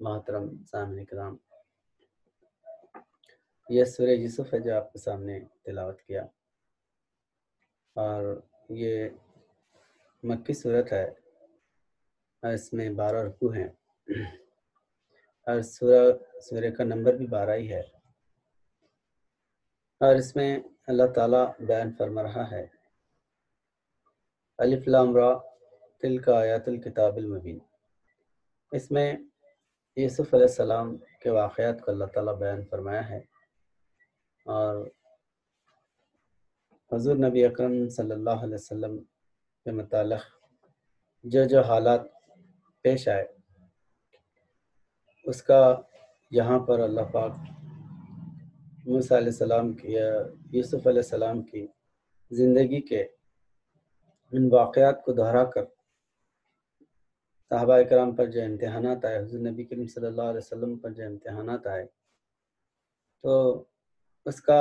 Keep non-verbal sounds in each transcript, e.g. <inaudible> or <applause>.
मोहतरम सामने कराम यह सूर्य यूसुफ है जो आपके सामने तिलावत किया। और ये मक्की सूरत है, और इसमें बारह रुकू हैं। और सूर्य सूर्य का नंबर भी बारह ही है। और इसमें अल्लाह ताला बयान फरमा रहा है, अलिफ लाम तिल का आयातुल किताबिल मुबीन। इसमें यूसुफ के वाक़ात को अल्लाह ताला बयान फरमाया है। और हजूर नबी अकरम सल्लल्लाहु अलैहि वसल्लम के मतलब जो जो हालात पेश आए, उसका यहाँ पर अल्लाह पाक सलाम की या यूसुफ सलाम की ज़िंदगी के इन वाक़ात को दोहरा कर साहबा कराम पर जो इम्तहान आए, हजूर नबी करीम सल्लल्लाहु अलैहि वसल्लम पर जो इम्तहान आए तो उसका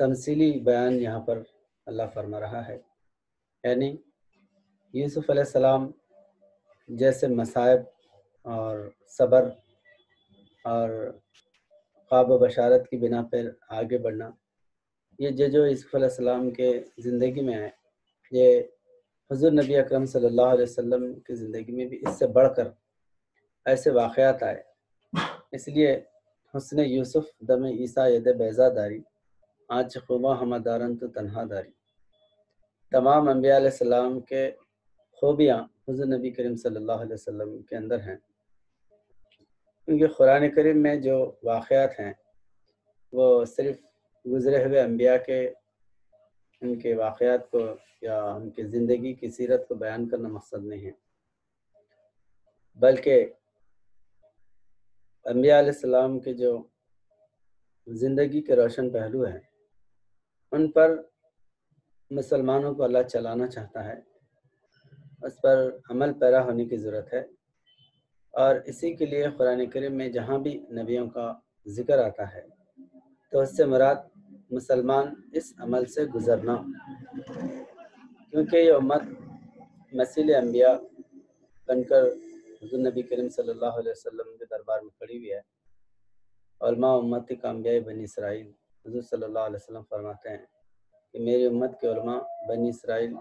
तमसीली बयान यहाँ पर अल्लाह फरमा रहा है। यानी यूसुफ सलाम जैसे मसायब और सब्र और ख्वाब बशारत की बिना पर आगे बढ़ना, ये जो जो यूसुफ सलाम के ज़िंदगी में है ये हजूर नबी अकरम सल्लल्लाहु अलैहि वसल्लम की ज़िंदगी में भी इससे बढ़कर ऐसे वाक़ात आए। इसलिए हसन यूसुफ, दम ईसा, यद बैज़ादारी आज खुबा हमदारन तो तनहादारी तमाम अम्बिया के खूबियाँ हजूर नबी करीम सल्लल्लाहु अलैहि वसल्लम के अंदर हैं। क्योंकि कुरान करीम में जो वाक़ात हैं, वो सिर्फ़ गुज़रे हुए अम्बिया के उनके वाक़ात को या उनकी ज़िंदगी की सीरत को बयान करना मकसद नहीं है। बल्कि अम्बिया सलाम के जो ज़िंदगी के रोशन पहलू हैं, उन पर मुसलमानों को अल्लाह चलाना चाहता है। उस पर अमल पैरा होने की ज़रूरत है। और इसी के लिए कुरान करीम में जहाँ भी नबियों का ज़िक्र आता है तो उससे मुराद मुसलमान इस अमल से गुज़रना। क्योंकि ये उम्मत मसील अम्बिया बनकर हजूर नबी करीम सल्लल्लाहु अलैहि वसल्लम के दरबार में खड़ी हुई है। उलमा उम्मत कामयाब बनी इसराइल, हजूर सल्लल्लाहु अलैहि वसल्लम फरमाते हैं कि मेरी उम्मत के उलमा बनी इसराइल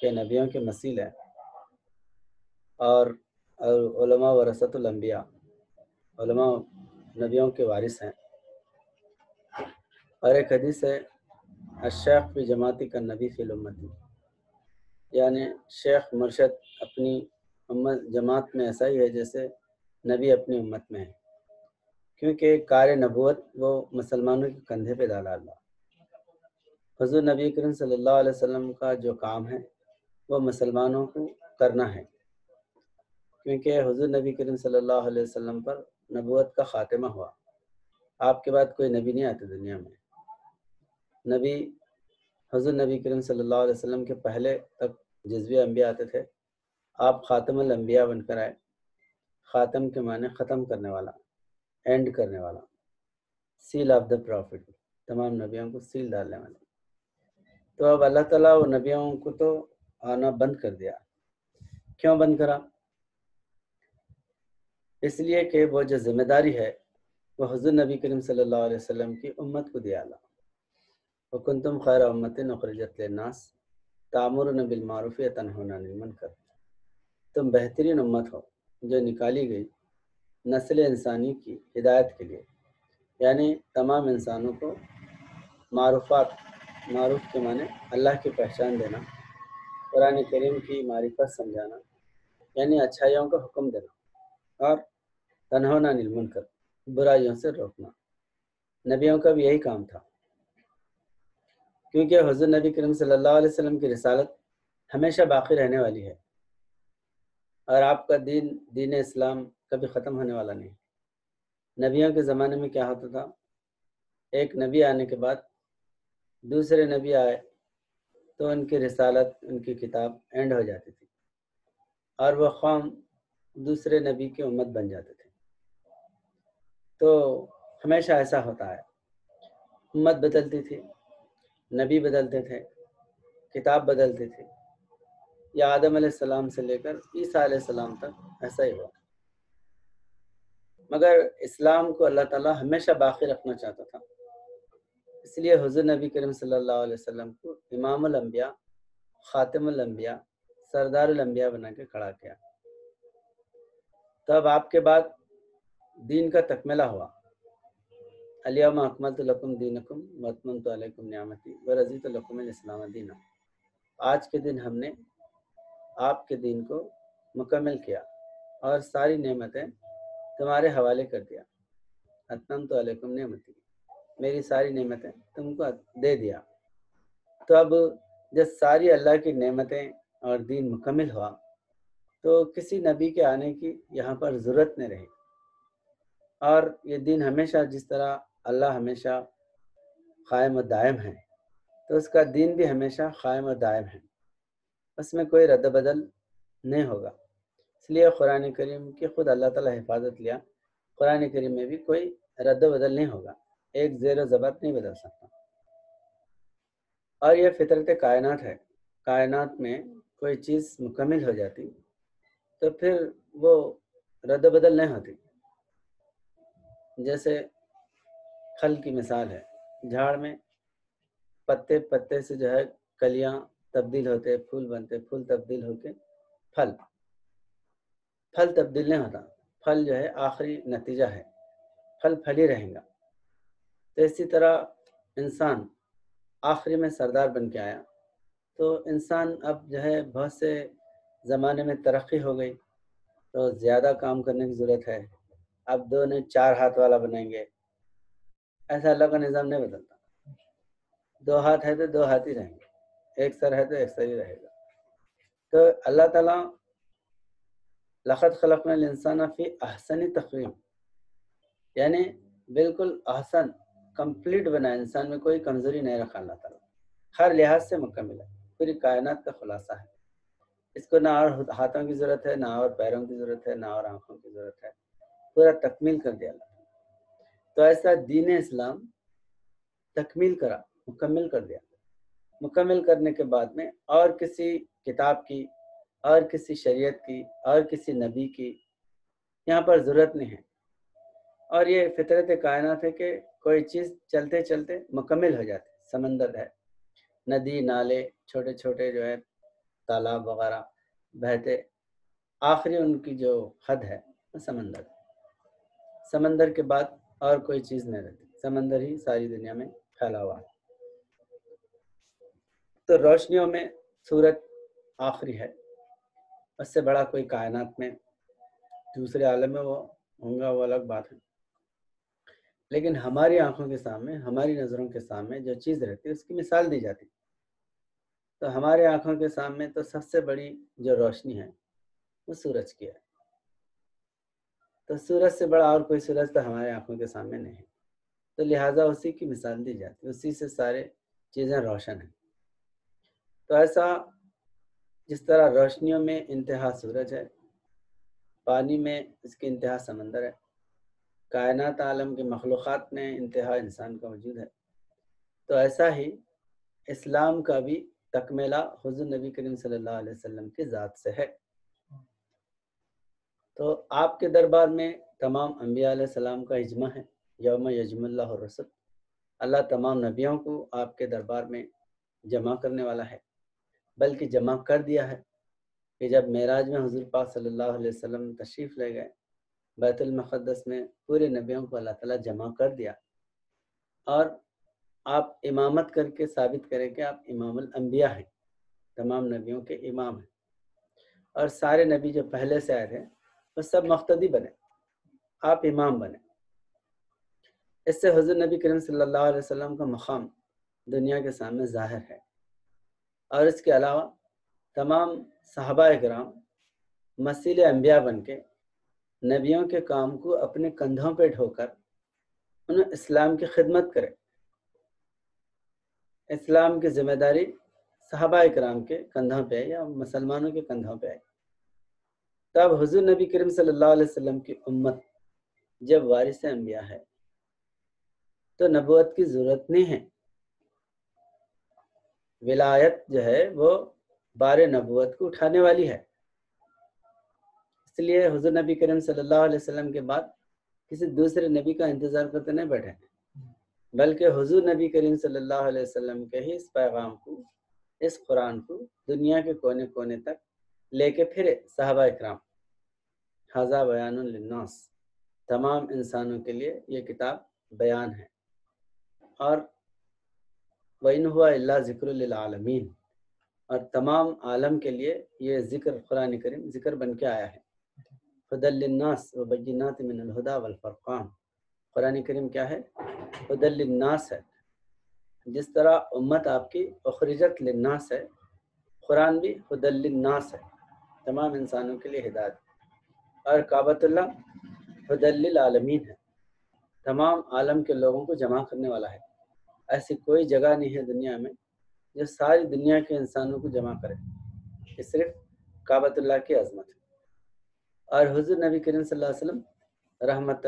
के नबियों के मसील हैं। और उलमा वरसतुलम्बिया नबियों के वारिस हैं। और एक हदीस है, अशेख भी जमाती का नबी फिल उम्मती। यानी शेख मुर्शद अपनी उम्मत, जमात में ऐसा ही है जैसे नबी अपनी उम्मत में है। क्योंकि कार नबूत वो मुसलमानों के कंधे पे डाला अल्लाह। हजूर नबी करीम सल्लल्लाहु अलैहि वसल्लम का जो काम है, वो मुसलमानों को करना है। क्योंकि हजूर नबी करीम सल्लल्लाहु अलैहि वसल्लम पर नबूत का ख़ात्मा हुआ। आपके बाद कोई नबी नहीं आते दुनिया में। नबी हजर नबी करीम सल्लल्लाहु अलैहि वसल्लम के पहले तक जज्बी अम्बिया आते थे, आप ख़ातमुल अम्बिया बनकर आए। ख़ातम के माने ख़त्म करने वाला एंड करने वाला। सील ऑफ़ द प्रॉफिट तमाम नबियों को सील डालने वाले। तो अब अल्लाह ताला वो नबियों को तो आना बंद कर दिया। क्यों बंद करा? इसलिए कि वो जो ज़िम्मेदारी है, वो हजूर नबी करीम सल्लल्लाहु अलैहि वसल्लम की उम्मत को दिया अल्लाह। वकुन तुम खैर उम्मत नखरजत नास तामुर बिलमारूफ़ तनहोना कर तुम बेहतरीन उम्मत हो जो निकाली गई नस्ल इंसानी की हिदायत के लिए यानी तमाम इंसानों को मारूफात मारूफ के माने अल्लाह की पहचान देना कुरान करीम की मारिफत समझाना यानी अच्छाइयों का हुक्म देना और तनहोना कर बुराइयों से रोकना नबियों का भी यही काम था क्योंकि हजर नबी करीम सल्लल्लाहु अलैहि वसल्लम की रिसालत हमेशा बाकी रहने वाली है। और आपका दीन दीन इस्लाम कभी ख़त्म होने वाला नहीं। नबियों के ज़माने में क्या होता था? एक नबी आने के बाद दूसरे नबी आए तो उनकी रसालत, उनकी किताब एंड हो जाती थी। और वह कौम दूसरे नबी की उम्मत बन जाते थे। तो हमेशा ऐसा होता है। उम्मत बदलती थी। नबी बदलते थे, किताब बदलते थे। या आदम सलाम से लेकर ईसा सलाम तक ऐसा ही हुआ। मगर इस्लाम को अल्लाह ताला हमेशा बाकी रखना चाहता था। इसलिए हुजूर नबी करीम सल्लल्लाहु अलैहि वसल्लम को इमामुल ख़ातमुल सरदार बना के खड़ा किया। तब आपके बाद दीन का तकमेला हुआ। अलियाम अकमल तो लकुम दीनकुम अलैकुम नियामती व इस्लाम दीना आज के दिन हमने आपके दिन को मुकम्मल किया और सारी नेमतें तुम्हारे हवाले कर दिया अतम तो अलैकुम नेमती मेरी सारी नेमतें तुमको दे दिया तो अब जब सारी अल्लाह की नेमतें और दीन मुकम्मल हुआ तो किसी नबी के आने की यहाँ पर ज़रूरत नहीं रही और ये दिन हमेशा जिस तरह अल्लाह हमेशा क़ायम दायम है। तो उसका दीन भी हमेशा क़ायम दायम है। उसमें कोई रद्द बदल नहीं होगा। इसलिए कुरान करीम की खुद अल्लाह ताला हिफाजत लिया। कुरान करीम में भी कोई रद्द बदल नहीं होगा। एक ज़ेर ज़बर नहीं बदल सकता। और यह फितरत कायनात है। कायनात में कोई चीज़ मुकम्मल हो जाती तो फिर वो रद्द बदल नहीं होती। जैसे फल की मिसाल है। झाड़ में पत्ते पत्ते से जो है कलियाँ तब्दील होते, फूल बनते, फूल तब्दील होके फल। फल तब्दील नहीं होता। फल जो है आखिरी नतीजा है। फल फल ही रहेगा। तो इसी तरह इंसान आखिरी में सरदार बन के आया। तो इंसान अब जो है बहुत से ज़माने में तरक्की हो गई। तो ज़्यादा काम करने की ज़रूरत है। अब दो ने चार हाथ वाला बनाएँगे ऐसा अल्लाह का निज़ाम नहीं बदलता। दो हाथ है तो दो हाथ ही रहेंगे। एक सर है तो एक सर ही रहेगा। तो अल्लाह ताला लखत खलक इंसान फ़ी अहसनी तकरीम। यानी बिल्कुल अहसन, कंप्लीट बना। इंसान में कोई कमज़ोरी नहीं रखा अल्लाह ताला। हर लिहाज से मुकम्मल है पूरी कायनात का खुलासा है। इसको ना और हाथों की ज़रूरत है, ना और पैरों की ज़रूरत है, ना और आँखों की ज़रूरत है। पूरा तकमील कर दिया अल्लाह। तो ऐसा दीन इस्लाम तकमील करा, मुकम्मल कर दिया। मुकम्मल करने के बाद में और किसी किताब की, और किसी शरीयत की, और किसी नबी की यहाँ पर ज़रूरत नहीं है। और ये फितरत कायनात है कि कोई चीज़ चलते चलते मुकम्मल हो जाती, समंदर है। नदी, नाले छोटे छोटे जो है, तालाब वगैरह बहते, आखिरी उनकी जो हद है समंदर समंदर के बाद और कोई चीज़ नहीं रहती। समंदर ही सारी दुनिया में फैला हुआ तो रोशनियों में सूरज आखिरी है। उससे बड़ा कोई कायनात में दूसरे आलम में वो होंगे, वो अलग बात है। लेकिन हमारी आँखों के सामने, हमारी नज़रों के सामने जो चीज़ रहती है, उसकी मिसाल दी जाती तो हमारे आँखों के सामने तो सबसे बड़ी जो रोशनी है, वो सूरज की है। तो सूरज से बड़ा और कोई सूरज तो हमारे आँखों के सामने नहीं है। तो लिहाजा उसी की मिसाल दी जाती है, उसी से सारे चीज़ें रोशन हैं। तो ऐसा जिस तरह रोशनियों में इंतहा सूरज है, पानी में इसकी इंतहा समंदर है, कायनात आलम के मखलूक़ात में इंतहा इंसान का वजूद है तो ऐसा ही इस्लाम का भी तकमेला हजूर नबी करीम सल्लल्लाहु अलैहि वसल्लम की ज़ात से है। तो आपके दरबार में तमाम अम्बिया सलाम का इजमा है, यौम यजमल्ला रसद अल्लाह तमाम नबियों को आपके दरबार में जमा करने वाला है, बल्कि जमा कर दिया है कि जब मेराज में हजूर सल्लल्लाहु अलैहि वसल्लम तशरीफ़ ले गए बैतुलमक़दस में पूरे नबियों को अल्लाह ताला जमा कर दिया। और आप इमामत करके साबित करें कि आप इमाम अम्बिया हैं, तमाम नबियों के इमाम हैं। और सारे नबी जो पहले से आए थे वो सब मख्तदी बने, आप इमाम बने। इससे हजर नबी करीम सल्लल्लाहु अलैहि वसल्लम का मकाम दुनिया के सामने ज़ाहिर है। और इसके अलावा तमाम सहाबा कराम मसील अम्बिया बन के नबियों के काम को अपने कंधों पर ढोकर उन्हें इस्लाम की खिदमत करें। इस्लाम की ज़िम्मेदारी सहाबा कराम के कंधों पे या मुसलमानों के कंधों पे आई तब हजूर नबी करीम वसल्लम की उम्मत जब वारिस अम्बिया है तो नबूत की ज़रूरत नहीं है। विलायत जो है, वो बार नबूत को उठाने वाली है। इसलिए हजूर नबी करीम वसल्लम के बाद किसी दूसरे नबी का इंतज़ार करते नहीं बैठे। बल्कि हजूर नबी करीम वसल्लम के ही इस पैगाम को, इस कुरान को दुनिया के कोने कोने तक लेके फिरे साहबा इकराम। हज़ा बयान तमाम इंसानों के लिए ये किताब बयान है और वन हुआ अल्लाह ज़िक्रालमीन और तमाम आलम के लिए ये ज़िक्र कुरान करीम ज़िक्र बन के आया है हदलनास व बजिनात मिनलहुदा वलफ़रक़ान कुरान करीम क्या है हदलनास है जिस तरह उम्मत आपकी अखरजत लन्नास है कुरान भी हदलनास है तमाम इंसानों के लिए हिदायत और काबतुल्ला हदलमीन है। तमाम आलम के लोगों को जमा करने वाला है। ऐसी कोई जगह नहीं है दुनिया में जो सारी दुनिया के इंसानों को जमा करे। ये सिर्फ़ काबतुल्ला की अजमत है। और हजूर नबी करीम वसल्लम रहमत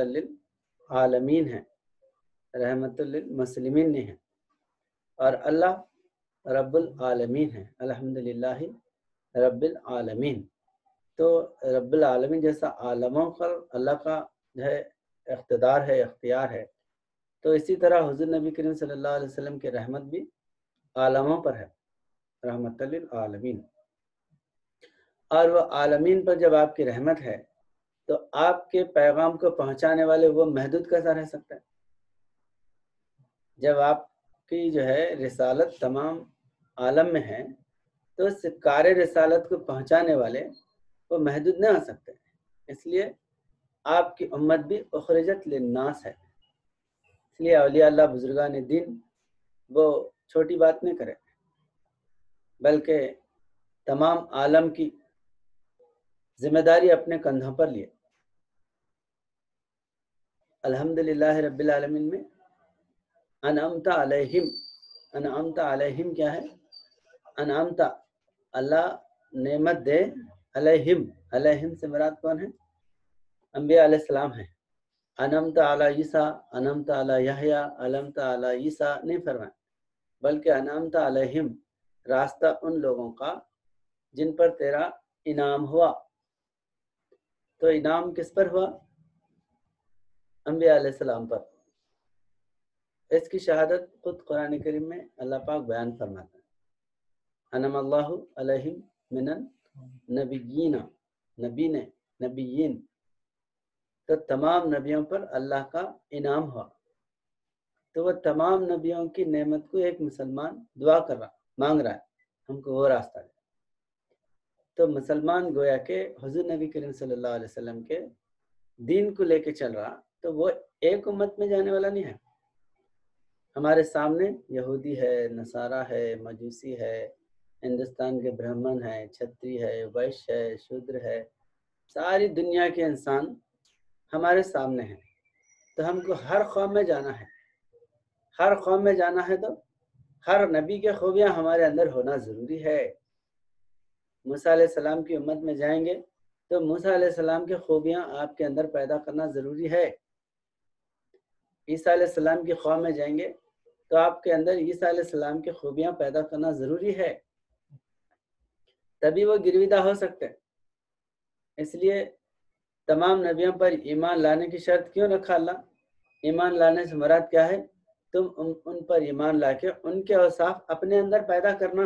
आलमीन है। रहमत मुसलिमीन नहीं है। और अल्लाह रब्बुल आलमीन है। अल्हम्दुलिल्लाह रब्बिल आलमीन। तो रब्बुल आलमीन जैसा आलमों पर अल्लाह का जो है इख्तदार है, इख्तियार है। तो इसी तरह हुजूर नबी करीम सल्लल्लाहु अलैहि वसल्लम की रहमत भी आलमों पर है रहमत आलमीन। और वह आलमीन पर जब आपकी रहमत है तो आपके पैगाम को पहुँचाने वाले वो महदूद कैसा रह सकता है? जब आपकी जो है रिसालत तमाम आलम में है तो इस कार रिसालत को पहुँचाने वाले वो महदूद नहीं आ सकते इसलिए आपकी उम्मत भी उखरजत लन्नास है। इसलिए अलिया अल्लाह बुजुर्गान दिन, वो छोटी बात नहीं करे, बल्कि तमाम आलम की ज़िम्मेदारी अपने कंधों पर लिए। अल्हम्दुलिल्लाह रब्बिल आलमीन में अनमता अलहिम अनमता अलहिम क्या है? अनमता अल्लाह नेमत दे अलहिम अलहिम से मराद कौन है? अम्बिया सलाम है। अनमता अला ईसा, अनमता अला यहया, अलमता अला ईसा, नहीं फरमाए। बल्कि अनमता अलहिम रास्ता उन लोगों का जिन पर तेरा इनाम हुआ। तो इनाम किस पर हुआ? अम्बिया सलाम पर। इसकी शहादत खुद कुरान करीम में अल्लाह पाक बयान फरमाता है। अनम अल्लाह मिनन नबीना नबी ने नबीन तो तमाम नबियों पर अल्लाह का इनाम हुआ। तो वह तमाम नबियों की नेमत को एक मुसलमान दुआ कर रहा, मांग रहा है, हमको वो रास्ता दे। तो मुसलमान गोया के हजूर नबी करीम सल्लल्लाहु अलैहि वसल्लम के दीन को लेके चल रहा तो वो एक उम्मत में जाने वाला नहीं है। हमारे सामने यहूदी है, नसारा है, मजूसी है हिंदुस्तान के ब्राह्मण है छत्री है, वैश्य है, शूद्र है, सारी दुनिया के इंसान हमारे सामने हैं। तो हमको हर कौम में जाना है। हर कौम में जाना है तो हर नबी के खूबियाँ हमारे अंदर होना ज़रूरी है। मूसा सलाम की उम्मत में जाएँगे तो मूसा सलाम की खूबियाँ आपके अंदर पैदा करना ज़रूरी है। ईसा सलाम की कौम में जाएँगे तो आपके अंदर ईसा सलाम की खूबियाँ पैदा करना ज़रूरी है। तभी वो गिरविदा हो सकते हैं। इसलिए तमाम नबियों पर ईमान लाने की शर्त क्यों रखा अल्लाह? ईमान लाने से मराद क्या है? तुम उन, उन पर ईमान ला के उनके औसाफ अपने अंदर पैदा करना।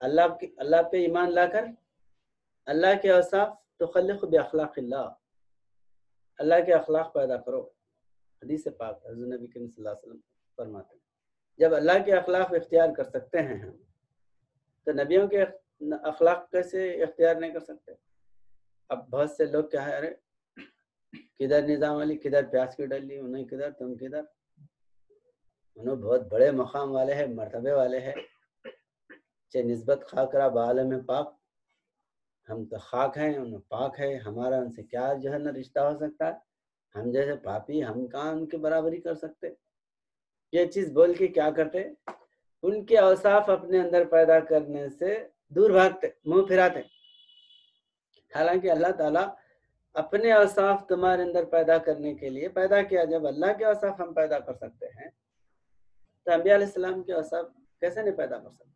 अल्लाह की अल्लाह पे ईमान लाकर अल्लाह के औसाफ तो खलक बखलाक अल्लाह के अखलाक पैदा करो। हदीस पाक नबी करीम फरमाते जब अल्लाह के अखलाक इख्तियार कर सकते हैं हम तो नबियों के अखलाक कैसे इख्तियार नहीं कर सकते? अब बहुत से लोग क्या है, अरे, किधर निज़ाम अली, किधर प्यास की डली, उन्हें किधर, तुम किधर? उन्होंने बहुत बड़े मकाम वाले हैं, मरतबे वाले हैं। चाहे नस्बत खाकरा बालम पाक। हम तो खाक हैं उन पाक है, हमारा उनसे क्या जो है ना रिश्ता हो सकता है? हम जैसे पापी, हम कहाँ उनकी बराबरी कर सकते? ये चीज़ बोल के क्या करते? उनके अवसाफ अपने अंदर पैदा करने से दूर भागते, मुँह फिराते। हालाँकि अल्लाह ताला अपने अवसाफ तुम्हारे अंदर पैदा करने के लिए पैदा किया। जब अल्लाह के अवसाफ हम पैदा कर सकते हैं तो अम्बिया सलाम के अवसाफ कैसे नहीं पैदा कर सकते?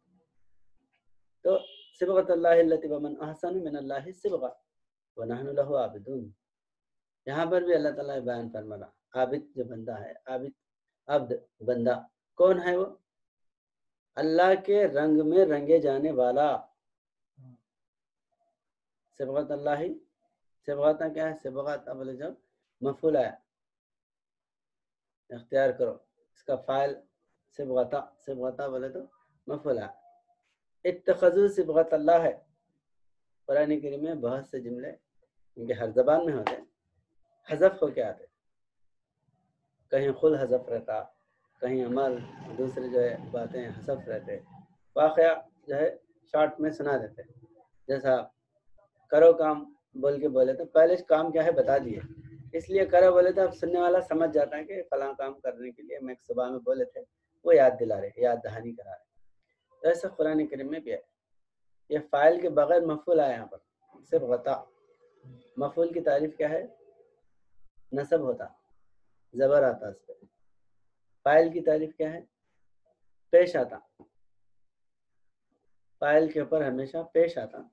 तो सिबगत अहसन मिन सिबगा व आबिदून। यहाँ पर भी अल्लाह ताला बयान फरमा आबिद जो बंदा है, आबिद, अब्द बंदा कौन है वो? अल्लाह के रंग में रंगे जाने वाला। सिबगत अल्लाह ही सिबगत क्या है? सिबगत अब जब मफूल आया इख्तियार करो, इसका फ़ाइल सिबगता सिबगता बोले तो मफूल आया इतखजु सिबगत अल्लाह है। कुरान करीम में बहुत से जुमले इनके हर जबान में होते हैं। हजफ हो के आते कहीं खुल हजफ रहता। कहीं अमल दूसरे जो है बातें हसफ रहते वाक़ जो है शॉर्ट में सुना देते जैसा करो काम बोल के बोले तो पहले काम क्या है बता दिए। इसलिए करो बोले तो अब सुनने वाला समझ जाता है कि फला काम करने के लिए मैं सुबह में बोले थे, वो याद दिला रहे, याद दहानी करा रहे। तो ऐसा कुरान करीम में भी है। ये फ़ाइल के बगैर मफूल आया यहाँ पर, सिर्फ़ गता मफूल की तारीफ़ क्या है? नसब होता, ज़बर आता उस पर फ़ाइल की तारीफ़ क्या है? पेश आता। पायल के ऊपर हमेशा पेश आता।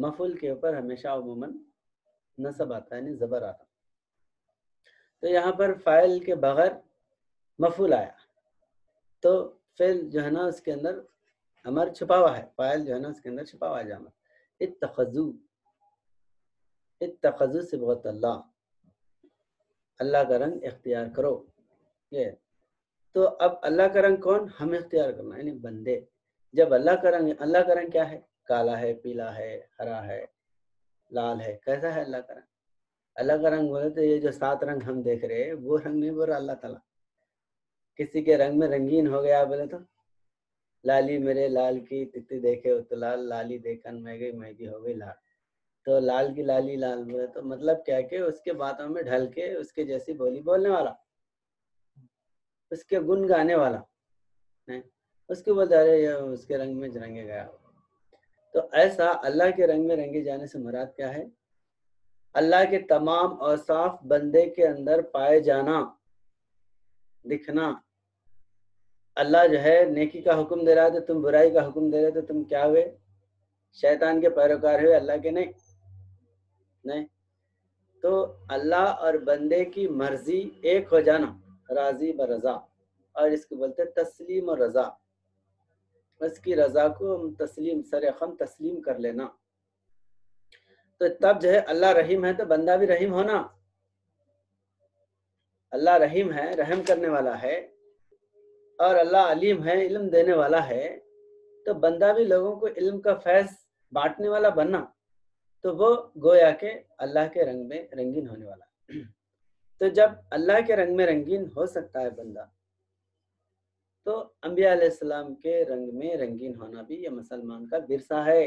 मफुल के ऊपर हमेशा उमूमन नसब आता, यानी ज़बर आता। तो यहाँ पर फ़ाइल के बगैर मफूल आया। तो फिर जो है ना, उसके अंदर अमर छुपा हुआ है। पायल जो है ना, उसके अंदर छुपा हुआ है जामर इतखजू इतखजू से बहुत अल्लाह। अल्लाह का रंग इख्तियार करो। ये तो अब अल्लाह का रंग कौन? हमें अख्तियार करना, यानी बंदे। जब अल्लाह का रंग, अल्लाह का रंग क्या है? काला है, पीला है, हरा है, लाल है। कैसा है अल्लाह का रंग? अल्लाह का रंग बोले तो ये जो सात रंग हम देख रहे हैं, वो रंग नहीं बोल रहा अल्लाह ताला। किसी के रंग में रंगीन हो गया बोले तो? लाली मेरे, लाल की तिथि देखे तो लाल, लाली देखन मैं गई मैगी हो गई, लाल। तो लाल की लाली, लाल बोले तो मतलब क्या के उसके बातों में ढल के उसके जैसी बोली बोलने वाला। उसके गुण गाने वाला नहीं उसके बोलते अरे ये उसके रंग में रंगे गया। तो ऐसा अल्लाह के रंग में रंगे जाने से मुराद क्या है? अल्लाह के तमाम औसाफ बंदे के अंदर पाए जाना, दिखना। अल्लाह जो है, नेकी का हुक्म दे रहा है तो तुम बुराई का हुक्म दे रहे तो तुम क्या हुए? शैतान के पैरोकार हुए, अल्लाह के नहीं। नहीं? तो अल्लाह और बंदे की मर्ज़ी एक हो जाना। राज़ी ब रजा। और इसको बोलते हैं तस्लीम और रजा। उसकी रजा को हम तस्लीम, सर खम तस्लीम कर लेना। तो तब जो है अल्लाह रहीम है तो बंदा भी रहीम होना अल्लाह रहीम है, रहम करने वाला है, और अल्लाह अलीम है, इल्म देने वाला है तो बंदा भी लोगों को इल्म का फैज बांटने वाला बनना। तो वो गोया के अल्लाह के रंग में रंगीन होने वाला। तो जब अल्लाह के रंग में रंगीन हो सकता है बंदा तो अम्बिया के रंग में रंगीन होना भी ये मुसलमान का विरसा है।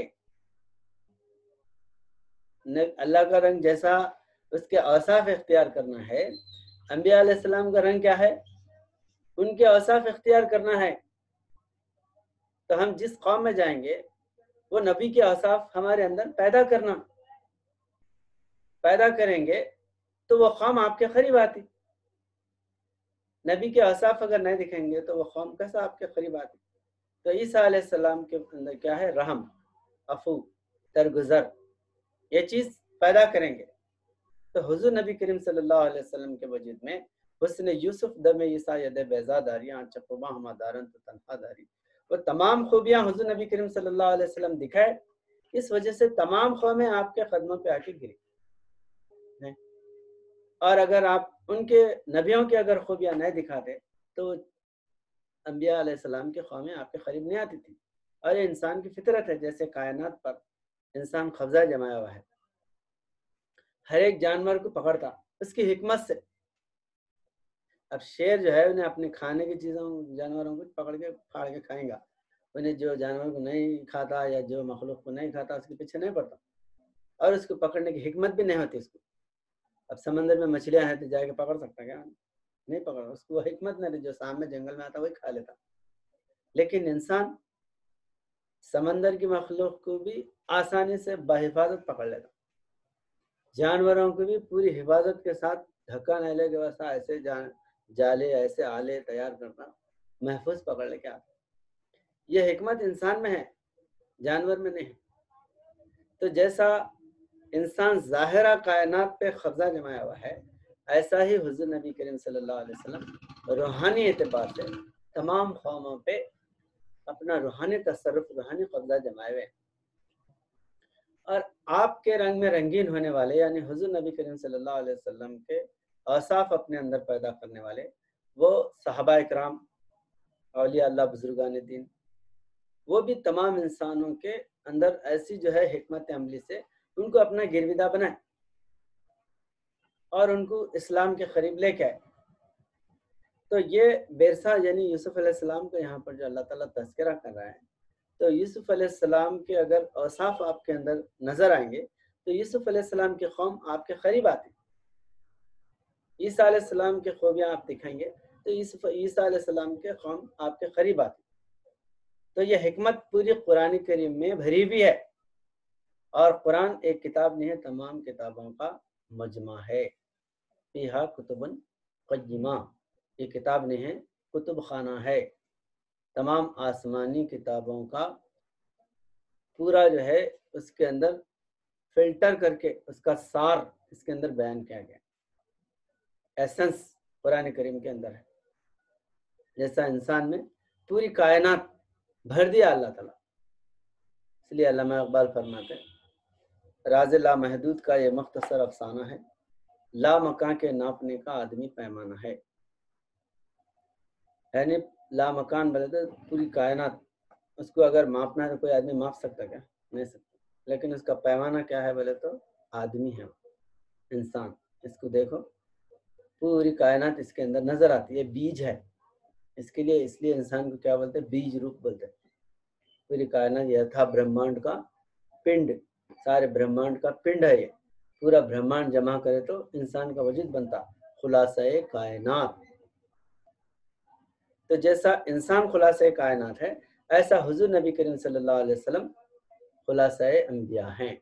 अल्लाह का रंग जैसा उसके औसाफ इख्तियार करना है अम्बियालाम का रंग क्या है? उनके औसाफ इख्तियार करना है। तो हम जिस कौम में जाएँगे, वो नबी के औसाफ हमारे अंदर पैदा करना, पैदा करेंगे तो वो कौम आपके करीब आती। नबी के असाफ अगर नहीं दिखेंगे तो वो कौम कैसा आपके करीब आती? तो ईसा सलाम के अंदर क्या है? रहम, अफू, तरगुजर, ये चीज़ पैदा करेंगे। तो हुजूर नबी करीम वसल्लम के वजूद में उसने यूसुफ दम ईसा यद बेजादारी चकुबा हमादारन तो तनहा दारी वो तमाम खूबियाँ हुजूर नबी करीम सल्लल्लाहु अलैहि वसल्लम दिखाए। इस वजह से तमाम कौमें आपके कदमों पे आके गिरी। और अगर आप उनके नबियों की अगर खूबियाँ नहीं दिखाते तो अम्बिया सलाम की कौमें आपके करीब नहीं आती थी। और ये इंसान की फितरत है, जैसे कायनात पर इंसान कब्जा जमाया हुआ है। हर एक जानवर को पकड़ता, उसकी हिकमत से। अब शेर जो है, उन्हें अपने खाने की चीज़ों, जानवरों को पकड़ के, फाड़ के खाएगा। उन्हें जो जानवर को नहीं खाता या जो मखलूक को नहीं खाता, उसके पीछे नहीं पड़ता। और उसको पकड़ने की हिकमत भी नहीं होती उसको। अब समंदर में मछलियाँ हैं तो जाके पकड़ सकता क्या? नहीं पकड़। उसको हिकमत नहीं जो सामने जंगल में आता, वही खा लेता। लेकिन इंसान समंदर की मखलूक को भी आसानी से बहिफाजत पकड़ लेता। जानवरों को भी पूरी हिफाजत के साथ धक्का नहीं लगे वैसा ऐसे जान, जाले, ऐसे आले तैयार करना महफूज पकड़ लेके आता। यह हमत इंसान में है, जानवर में नहीं। तो जैसा इंसान ज़ाहिरा कायनात पे कब्जा जमाया हुआ है। ऐसा ही हुजूर नबी करीम सल्लल्लाहु अलैहि वसल्लम रूहानी एतबार से तमाम कौमों पे अपना रूहानी तसरफ रूहानी कब्जा जमाए हुए और आपके रंग में रंगीन होने वाले, यानी हुजूर नबी करीम सल्लल्लाहु अलैहि वसल्लम के औसाफ अपने अंदर पैदा करने वाले, वो सहाबा इकराम अलिया अल्लाह बुजुर्गान दिन, वो भी तमाम इंसानों के अंदर ऐसी जो है हमत अमली से उनको अपना गिरविदा बनाए और उनको इस्लाम के करीब लेके आए। तो ये बेरसा यानी यूसुफ अलैहिस्सलाम को यहाँ पर जो अल्लाह ताला तस्करा कर रहा है तो यूसुफ अलैहिस्सलाम के अगर औसाफ आपके अंदर नज़र आएँगे तो यूसुफ अलैहिस्सलाम की कौम आपके करीब आती। ईसा अलैहिस्सलाम के खूबियाँ आप दिखाएँगे तो ईसा अलैहिस्सलाम के कौम आपके करीब आती। तो ये हिकमत पूरी कुरान करीम में भरी हुई है। और कुरान एक किताब नहीं है, तमाम किताबों का मजमा है। फिहा कुतुबन कय्यमा। ये किताब नहीं है कुतुब खाना है। तमाम आसमानी किताबों का पूरा जो है, उसके अंदर फ़िल्टर करके उसका सार इसके अंदर बयान किया गया। एसेंस कुरान करीम के अंदर है। जैसा इंसान में पूरी कायनात भर दिया अल्लाह ताला। इसलिए अल्लाह फरमाते हैं राज ला महदूद का ये मख्तसर अफसाना है। ला मकान के नापने का आदमी पैमाना है। यानी ला मकान बोले तो पूरी कायनात, उसको अगर मापना है तो कोई आदमी माप सकता क्या? नहीं सकता। लेकिन उसका पैमाना क्या है बोले तो आदमी है इंसान। इसको देखो, पूरी कायनात इसके अंदर नज़र आती है, बीज है। इसके लिए, इसलिए इंसान को क्या बोलते हैं? बीज रूप बोलते हैं। पूरी कायनात यह था ब्रह्मांड का पिंड सारे ब्रह्मांड का पिंड है ये। पूरा ब्रह्मांड जमा करे तो इंसान का वजूद बनता। खुलासा कायनात। तो जैसा इंसान खुलासा कायनात है, ऐसा हुजूर नबी करीम सल्लल्लाहु अलैहि वसल्लम खुलासा अम्बिया हैं।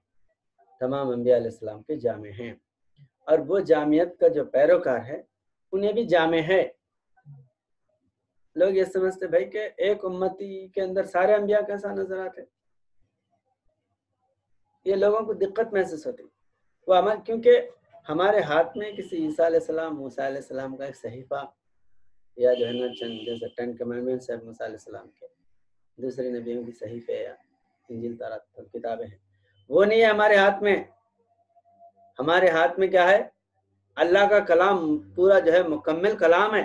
तमाम अम्बिया के जामे हैं। और वो जामियत का जो पैरोकार है, उन्हें भी जामे है। लोग ये समझते भाई कि एक उम्मती के अंदर सारे अम्बिया कैसा नज़र आते ये लोगों को दिक्कत महसूस होती वो हमारे क्योंकि हमारे हाथ में किसी ईसा मूसा का एक सहीफा या जो है ना, चंद जैसे टेन कमेंडमेंट्स है मूसा के। दूसरे नबियों की सहीफे या इंजिल तारा तो किताबें हैं। वो नहीं है हमारे हाथ में। हमारे हाथ में क्या है? अल्लाह का कलाम, पूरा जो है मुकम्मल कलाम है।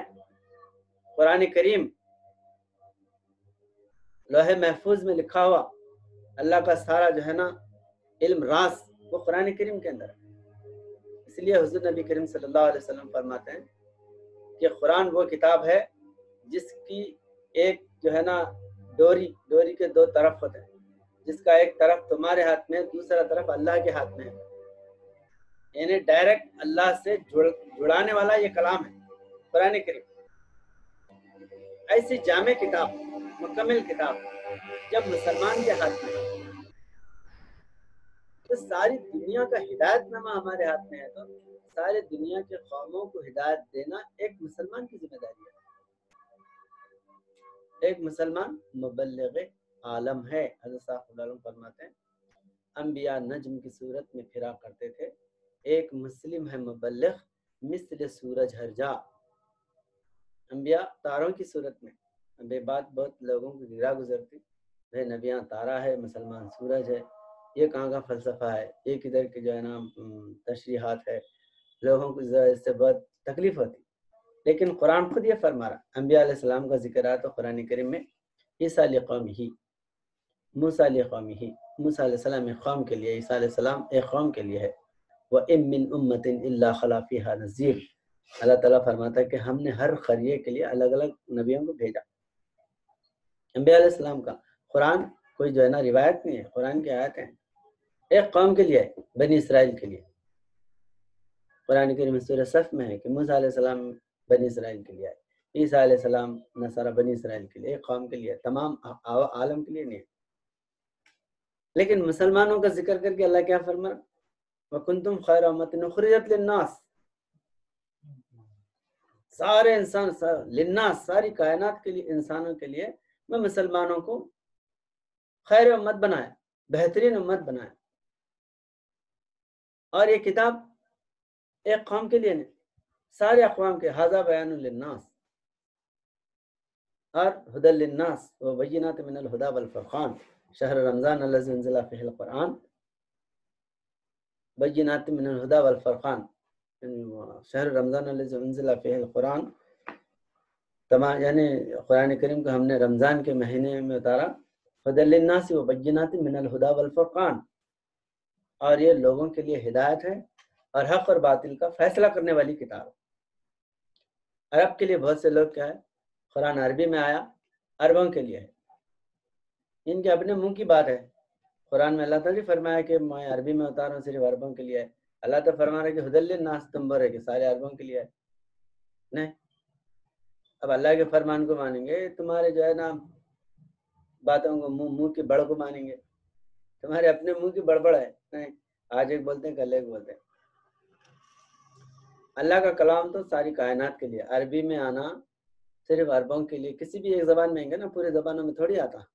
कुरान करीम लोहे महफूज में लिखा हुआ। अल्लाह का सारा जो है ना इल्म, रास, वो कुरान करीम के अंदर है। इसलिए हजूर नबी करीम सल्लल्लाहु अलैहि वसल्लम फरमाते हैं कि कुरान वो किताब है जिसकी एक जो है ना, डोरी डोरी के दो तरफ़ होते हैं। जिसका एक तरफ़ तुम्हारे हाथ में, दूसरा तरफ़ अल्लाह के हाथ में है। यानी डायरेक्ट अल्लाह से जुड़, जुड़ाने वाला ये कलाम है, कुरान करीम। ऐसी जामे किताब, मुकम्मल किताब, जब मुसलमान के हाथ में तो सारी दुनिया का हिदायतनामा हमारे हाथ में है तो सारे दुनिया के कौमों को हिदायत देना एक मुसलमान की ज़िम्मेदारी है। एक मुसलमान मुबलग आलम है फरमाते हैं। अम्बिया नजम की सूरत में फिरा करते थे। एक मुस्लिम है मुबलग मिसल सूरज हरजा अम्बिया तारों की सूरत में। बात बहुत लोगों को गिरा गुजरती। भाई नबिया तारा है, मुसलमान सूरज है। ये कहाँ का फलसफा है? ये किधर के जो है ना तशरीहत है, लोगों को इससे बहुत तकलीफ़ होती। लेकिन कुरान खुद ये फरमा रहा अम्बिया सलाम का ज़िक्र आया तो कुरान करीम में, ईसा कौम ही, मूसा कौम ही, मूसा कौम के लिए, ईसा एक कौम के लिए है। वह इमिन उम्मतिन खलाफी नज़ीर। अल्लाह ताला फरमाता है कि हमने हर खरिए के लिए अलग अलग नबियों को भेजा। अम्बिया का कुरान कोई जो है ना, रिवायत नहीं है, कुरान की आयत है। एक कौम के लिए, बनी इसराइल के लिए। कुरान करीम सूर सफ में है कि मूसा सलाम बनी इसराइल के लिए आए। ईसा नसारा बनी इसराइल के लिए, एक कौम के लिए, तमाम आलम के लिए नहीं। लेकिन मुसलमानों का ज़िक्र करके अल्लाह क्या फरमा वकुन तुम खैर नखरजत लिन्नास। सारे इंसान लिन्नास, सारी कायनात के लिए, इंसानों के लिए, मैं मुसलमानों को खैर उम्मत बनाया बेहतरीन उम्मत बनाया और ये किताब एक कौम के लिए नहीं, सारे अकवाम के, हाजा बयानस और हदलनास व बैनात मिनल हुदा शहर रमज़ान फ़िलक़ुरान बैनात मिनल हुदा शहर रमज़ान फ़िलक़ुरान तमाम यानी कुरान करीम को हमने रमज़ान के महीने में उतारा। हदलनास व बैनात मिनल हुदा वलफ़ुरक़ान और ये लोगों के लिए हिदायत है और हक और बातिल का फैसला करने वाली किताब अरब के लिए बहुत से लोग क्या है, कुरान अरबी में आया, अरबों के लिए है। इनके अपने मुँह की बात है। कुरान में अल्लाह ताली फरमाया कि मैं अरबी में उतार हूँ, सिर्फ़ अरबों के लिए है। अल्लाह तो फरमा रहा है कि हदल नास है कि सारे अरबों के लिए है। नहीं। अब अल्लाह के फरमान को मानेंगे, तुम्हारे जो है ना, बातों को मुँह मुँह की बड़ को मानेंगे। तुम्हारे अपने मुँह की बड़बड़ है। नहीं आज एक बोलते हैं, कल एक बोलते हैं। अल्लाह का कलाम तो सारी कायनात के लिए, अरबी में आना सिर्फ़ अरबों के लिए, किसी भी एक जबान में आएँगे ना, पूरे जबानों में थोड़ी आता।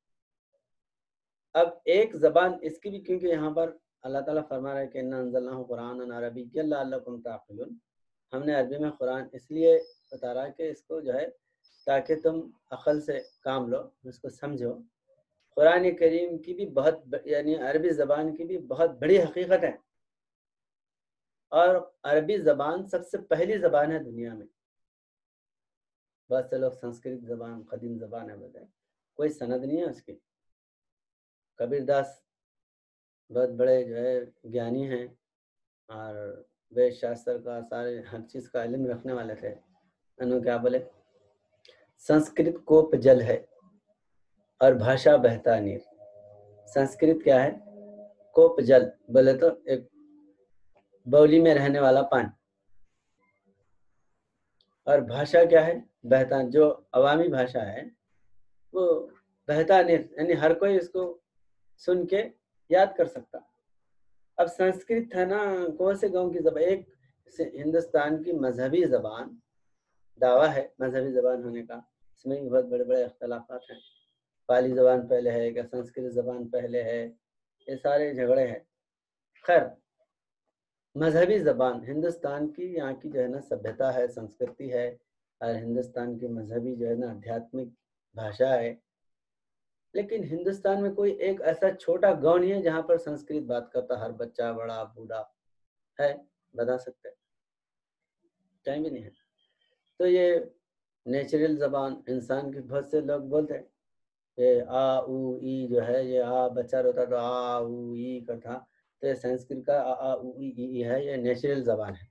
अब एक जबान इसकी भी क्योंकि यहाँ पर अल्लाह ताला फरमा रहा है कि कुरान अरबी ताक़िलुन हमने अरबी में कुरान इसलिए बता रहा है कि इसको जो है, ताकि तुम अकल से काम लो, इसको समझो। कुरान करीम की भी बहुत यानी अरबी ज़बान की भी बहुत बड़ी हकीकत है। और अरबी ज़बान सबसे पहली ज़बान है दुनिया में। बहुत से लोग संस्कृत ज़बान, कदीम ज़बान है बताए कोई सनद नहीं है उसकी। कबीर दास बहुत बड़े जो है ज्ञानी हैं और वेद शास्त्र का, सारे हर चीज़ का इलम रखने वाले थे। अनु क्या बोले? संस्कृत कोप जल है। और भाषा बहता नीर संस्कृत क्या है? कोप जल, बोले तो एक बौली में रहने वाला पानी। और भाषा क्या है? बहता, जो अवामी भाषा है, वो बहता नीर यानी हर कोई इसको सुन के याद कर सकता। अब संस्कृत है ना, कौन से गाँव की जबान एक हिंदुस्तान की मजहबी जबान, दावा है मजहबी जबान होने का, इसमें भी बहुत बड़े बड़े अख्तलाफात हैं। पाली जबान पहले है क्या संस्कृत जबान पहले है, ये सारे झगड़े हैं। खैर, मजहबी ज़बान, हिंदुस्तान की यहाँ की जो है ना सभ्यता है, संस्कृति है, और हिंदुस्तान की मजहबी जो है ना आध्यात्मिक भाषा है, लेकिन हिंदुस्तान में कोई एक ऐसा छोटा गाँव नहीं है जहाँ पर संस्कृत बात करता हर बच्चा, बड़ा, बूढ़ा है, बता सकते टाइम भी नहीं है। तो ये नेचुरल जबान, इंसान के बहुत से लोग बोलते हैं ये आ उ ई जो है ये आ बच्चा रोता तो आ उ ई का था तो संस्कृत का आ, आ उ, ई, है ये नेचुरल जबान है।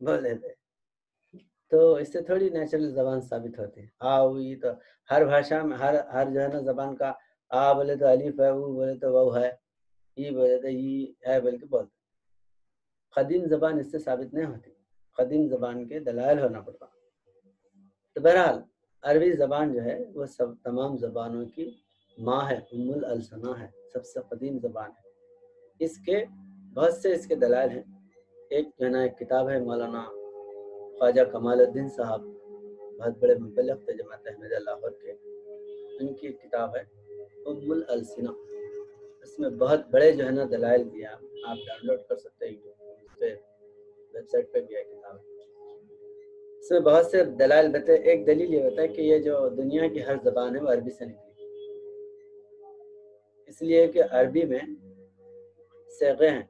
बोल देते तो इससे थोड़ी नेचुरल जबान साबित होती है। आ उ ई तो हर भाषा में हर हर जो है ना जबान का आ बोले तो अलीफ है वो बोले तो वह है ई बोले तो ई है बोल के बोलते कदीम जबान इससे साबित नहीं होती। कदीम जबान के दलाल होना पड़ता। तो बहरहाल अरबी जबान जो है वह सब तमाम जबानों की माँ है उमुल अलसना है, सबसे कदीम जबान है। इसके, बहुत से इसके दलाल हैं। एक जो है ना, एक किताब है मौलाना ख्वाजा कमालुद्दीन साहब, बहुत बड़े मुबलक थे जमात अहमद लाहौर के। उनकी किताब है, उम्मुल अलसिना। इसमें बहुत बड़े जो है ना दलाइल दिया आप डाउनलोड कर सकते हैं यूट्यूब पे, वेबसाइट पे भी है किताब। इसमें बहुत से दलाल बता एक दलील ये होता है कि ये जो दुनिया की हर जबान है वो अरबी से निकली। इसलिए कि अरबी में सेगे हैं,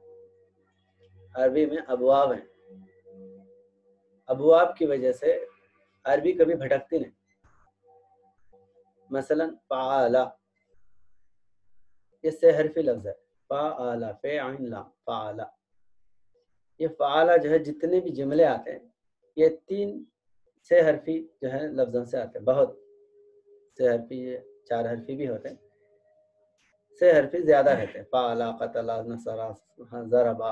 अरबी में अबवाब हैं। अबवाब की वजह से अरबी कभी भटकती नहीं। मसलन पाला, ये हरफी लफ्ज है। पाला, फे आइन ला, पाला। ये फाला जो है, जितने भी जुमले आते हैं ये तीन से हरफी जो है लफ्जों से आते हैं, बहुत से हरफी ये चार हरफी भी होते हैं। से हरफी ज़्यादा रहते हैं। पाला, कतला, नसरा, जरबा,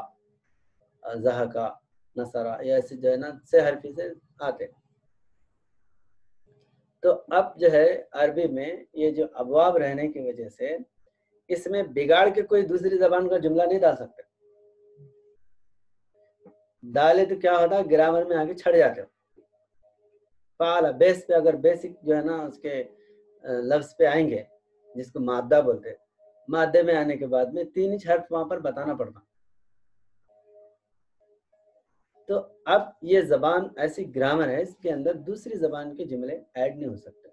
जहका, नसरा, ये ऐसे जो है ना से हरफी से आते तो अब जो है, अरबी में ये जो अबवाब रहने की वजह से इसमें बिगाड़ के कोई दूसरी जबान का जुमला नहीं डाल सकते। डाले तो क्या होता है? ग्रामर में आगे छड़ जाते हो। पाला बेस पे अगर बेसिक जो है ना, उसके लफ्ज पे आएँगे, जिसको मादा बोलते हैं, मादे में आने के बाद में तीन हर्फ वहाँ पर बताना पड़ता। तो अब ये जबान ऐसी ग्रामर है, इसके अंदर दूसरी जबान के जुमले ऐड नहीं हो सकते।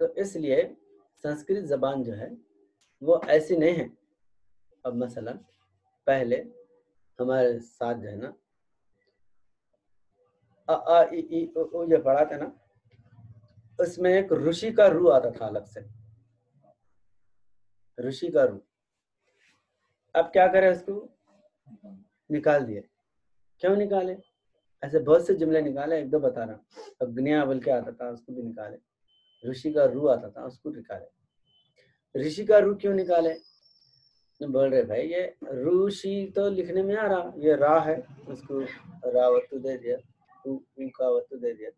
तो इसलिए संस्कृत जबान जो है, वो ऐसी नहीं है। अब मसलन, पहले हमारे साथ जो है ना, अ आ इ ई ओ जो पढ़ाते ना, उसमें एक ऋषि का रू आता था अलग से। ऋषि का रू। अब क्या करें उसको? निकाल दिए। क्यों निकाले? ऐसे बहुत से जुमले निकाले, एक दो बता रहा अग्निया बोल के आता था, उसको भी निकाले। ऋषि का रू आता था, उसको निकाले। ऋषि का रू क्यों निकाले? बोल रहे, भाई, ये ऋषि तो लिखने में आ रहा, ये रा है, उसको रावतु दे दिया का दे दिया,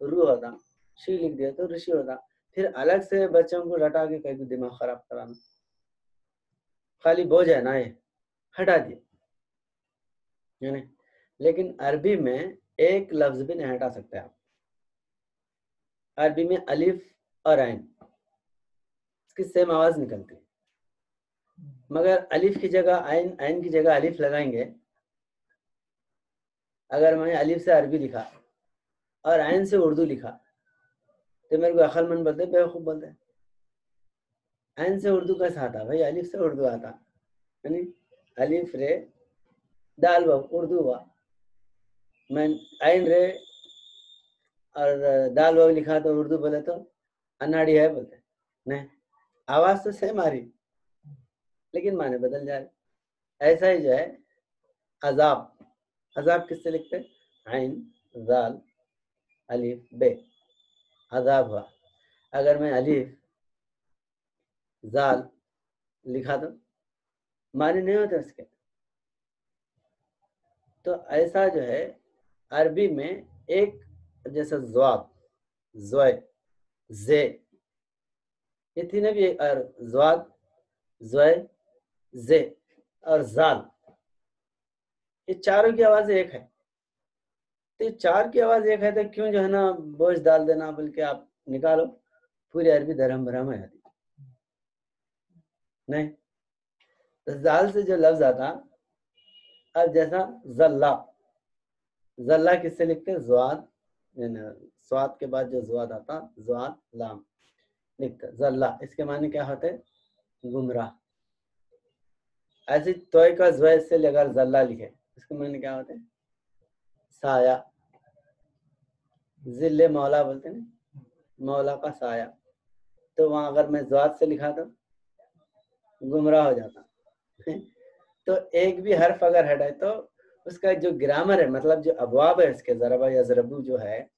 रू होता, शी लिख दिया तो ऋषि होता, फिर अलग से बच्चों को रटा के कहीं दिमाग खराब कराना, खाली बोझ है ना ये, हटा यानी लेकिन अरबी में एक लफ्ज भी नहीं हटा सकते आप, अरबी में अलिफ और आइन, इसकी सेम आवाज़ निकलती मगर अलिफ की जगह आइन आइन की जगह अलिफ लगाएँगे। अगर मैंने अलिफ से अरबी लिखा और आइन से उर्दू लिखा तो मेरे को अकलमंद बोलते बेवकूफ़ बोलते आइन से उर्दू कैसा आता भाई? अलिफ से उर्दू आता। यानी अलिफ रे, दाल उर्दू हुआ मैं आइन रे और दाल बाबू लिखा तो उर्दू बोले तो अनाड़ी है बोलते नहीं, आवाज़ तो सेम आ रही। लेकिन माने बदल जाए। ऐसा ही जो है, अजाब। अजाब किससे लिखते आइन, जाल, अलीफ, बे। अजाब हुआ। अगर मैं अलीफ, जाल लिखा तो माने नहीं होते उसके। तो ऐसा जो है, अरबी में एक जैसा जवाब जोय जे, ये भी और जवाब जोय जे और जाल। ये चारों की आवाज़ एक है। तो चार की आवाज़ एक है तो क्यों जो है ना बोझ डाल देना बल्कि आप निकालो, पूरी अरबी धर्म भरम है। नहीं? तो जाल से जो लफ्ज आता, अब जैसा जल्ला जल्ला किससे लिखते जवाद स्वाद के बाद जो जवाद आता, जवाद, लाम लिखते जल्ला, इसके माने क्या होते गुमराह। ऐसे तोय का ज्वय से अगर जल्ला लिखे। इसके माने क्या होते साया। ज़िले मौला बोलते हैं मौला का साया। तो वहाँ अगर मैं जवाब से लिखा तो गुमराह हो जाता। <laughs> तो एक भी हर्फ अगर हटाए तो उसका जो ग्रामर है मतलब जो अबवाब है उसके जरबा या जरबू जो है,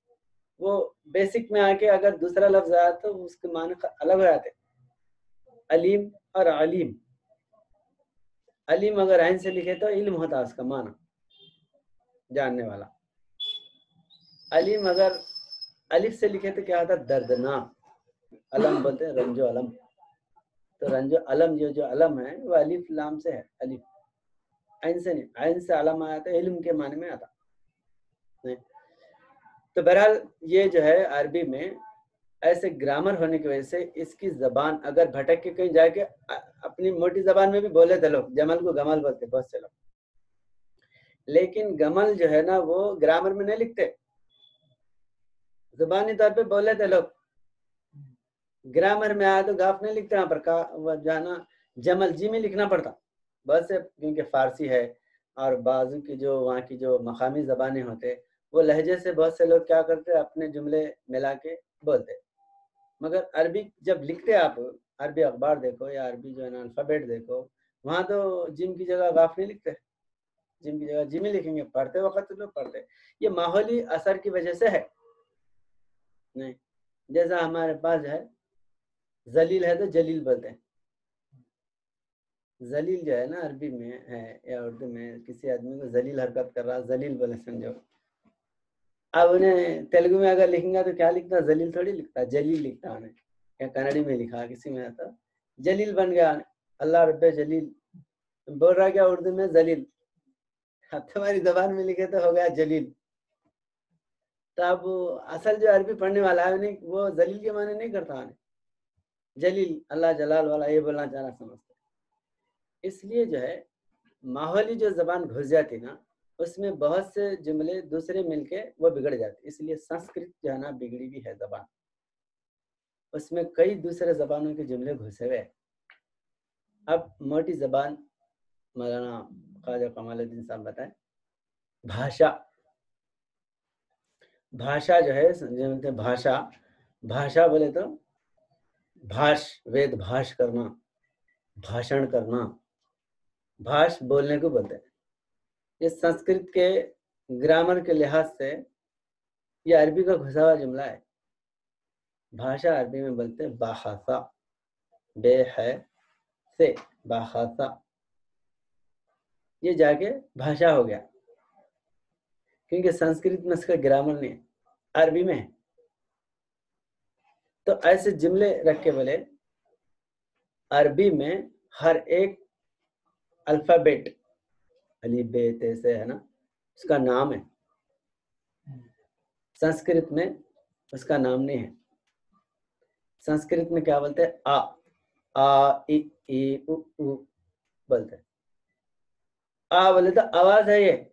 वो बेसिक में आके अगर दूसरा लफ्ज आया तो उसके मान अलग हो जाते। अलीम और अलीम अलीम अगर आइन से लिखे तो इल्म होता उसका माना। जानने वाला। अलीम अगर अलिफ से लिखे तो क्या होता? दर्दनाक। अलम बोलते रंजो अलम। तो रंजो अलम जो जो अलम है, वो अलिफ लाम से है, अलिफ। आइन से नहीं आइन से अलम आया था इल्म के माने में आता। नहीं? तो बहरहाल ये जो है अरबी में ऐसे ग्रामर होने की वजह से इसकी जबान अगर भटक के कहीं जाके अपनी मोटी जबान में भी बोले थे लोग, जमल को गमल बोलते बहुत से लोग लेकिन गमल जो है ना, वो ग्रामर में नहीं लिखते। जुबानी तौर पे बोले थे लोग। ग्रामर में आया तो गाफ नहीं लिखते यहाँ पर का जो है ना, जमल जी में लिखना पड़ता। बस क्योंकि फारसी है, और बाजू की जो, वहाँ की जो मकामी जबानें होते, वो लहजे से बहुत से लोग क्या करते, अपने जुमले मिला के बोलते। मगर अरबी जब लिखते आप अरबी अखबार देखो या अरबी जो है ना अल्फ़ाबेट देखो, वहाँ तो जिम की जगह गाफ नहीं लिखते। जिम की जगह जिम ही लिखेंगे, पढ़ते वक्त तो लोग पढ़ते। ये माहौली असर की वजह से है? नहीं। जैसा हमारे पास है, जलील है तो जलील बोलते हैं। जलील जो है ना, अरबी में है या उर्दू में, किसी आदमी को जलील हरकत कर रहा, जलील बोले, समझो। अब उन्हें तेलुगु में अगर लिखेंगे तो क्या लिखता? जलील थोड़ी लिखता, जलील लिखता उन्हें। या कन्नड़ी में लिखा, किसी में आता। जलील बन गया। अल्लाह रब्बे जलील। बोल रहा क्या उर्दू में? जलील। तुम्हारी जबान में लिखे तो हो गया जलील। तो अब असल जो अरबी पढ़ने वाला है वो जलील के माने नहीं करता उन्हें। जलील, अल्लाह जलाल वाला, ये बोलना चाह रहा समझते इसलिए जो है, माहौली जो जबान घुस जाती ना, उसमें बहुत से जुमले दूसरे मिलके वो बिगड़ जाते इसलिए संस्कृत जो है ना, बिगड़ी भी है जबान। उसमें कई दूसरे जबानों के जुमले घुसे हुए अब मोटी जबान मौलाना ख्वाजा कमालुद्दीन साहब बताए। भाषा। भाषा जो है समझते भाषा। भाषा बोले तो भाष, वेद, भाष करना, भाषण करना। भाष बोलने को बोलते हैं। ये संस्कृत के ग्रामर के लिहाज से ये अरबी का घुसा हुआ जुमला है। भाषा अरबी में बोलते हैं बाखासा बे है से बाखासा। ये जाके भाषा हो गया। क्योंकि संस्कृत में इसका ग्रामर नहीं है अरबी में है। तो ऐसे जुमले रख के बोले अरबी में हर एक अल्फ़ाबेट अली बे ते से है ना उसका नाम है। संस्कृत में उसका नाम नहीं है। संस्कृत में क्या बोलते हैं? आ आ इ, ई उ, उ बोलते आ बोले तो आवाज़ है ये।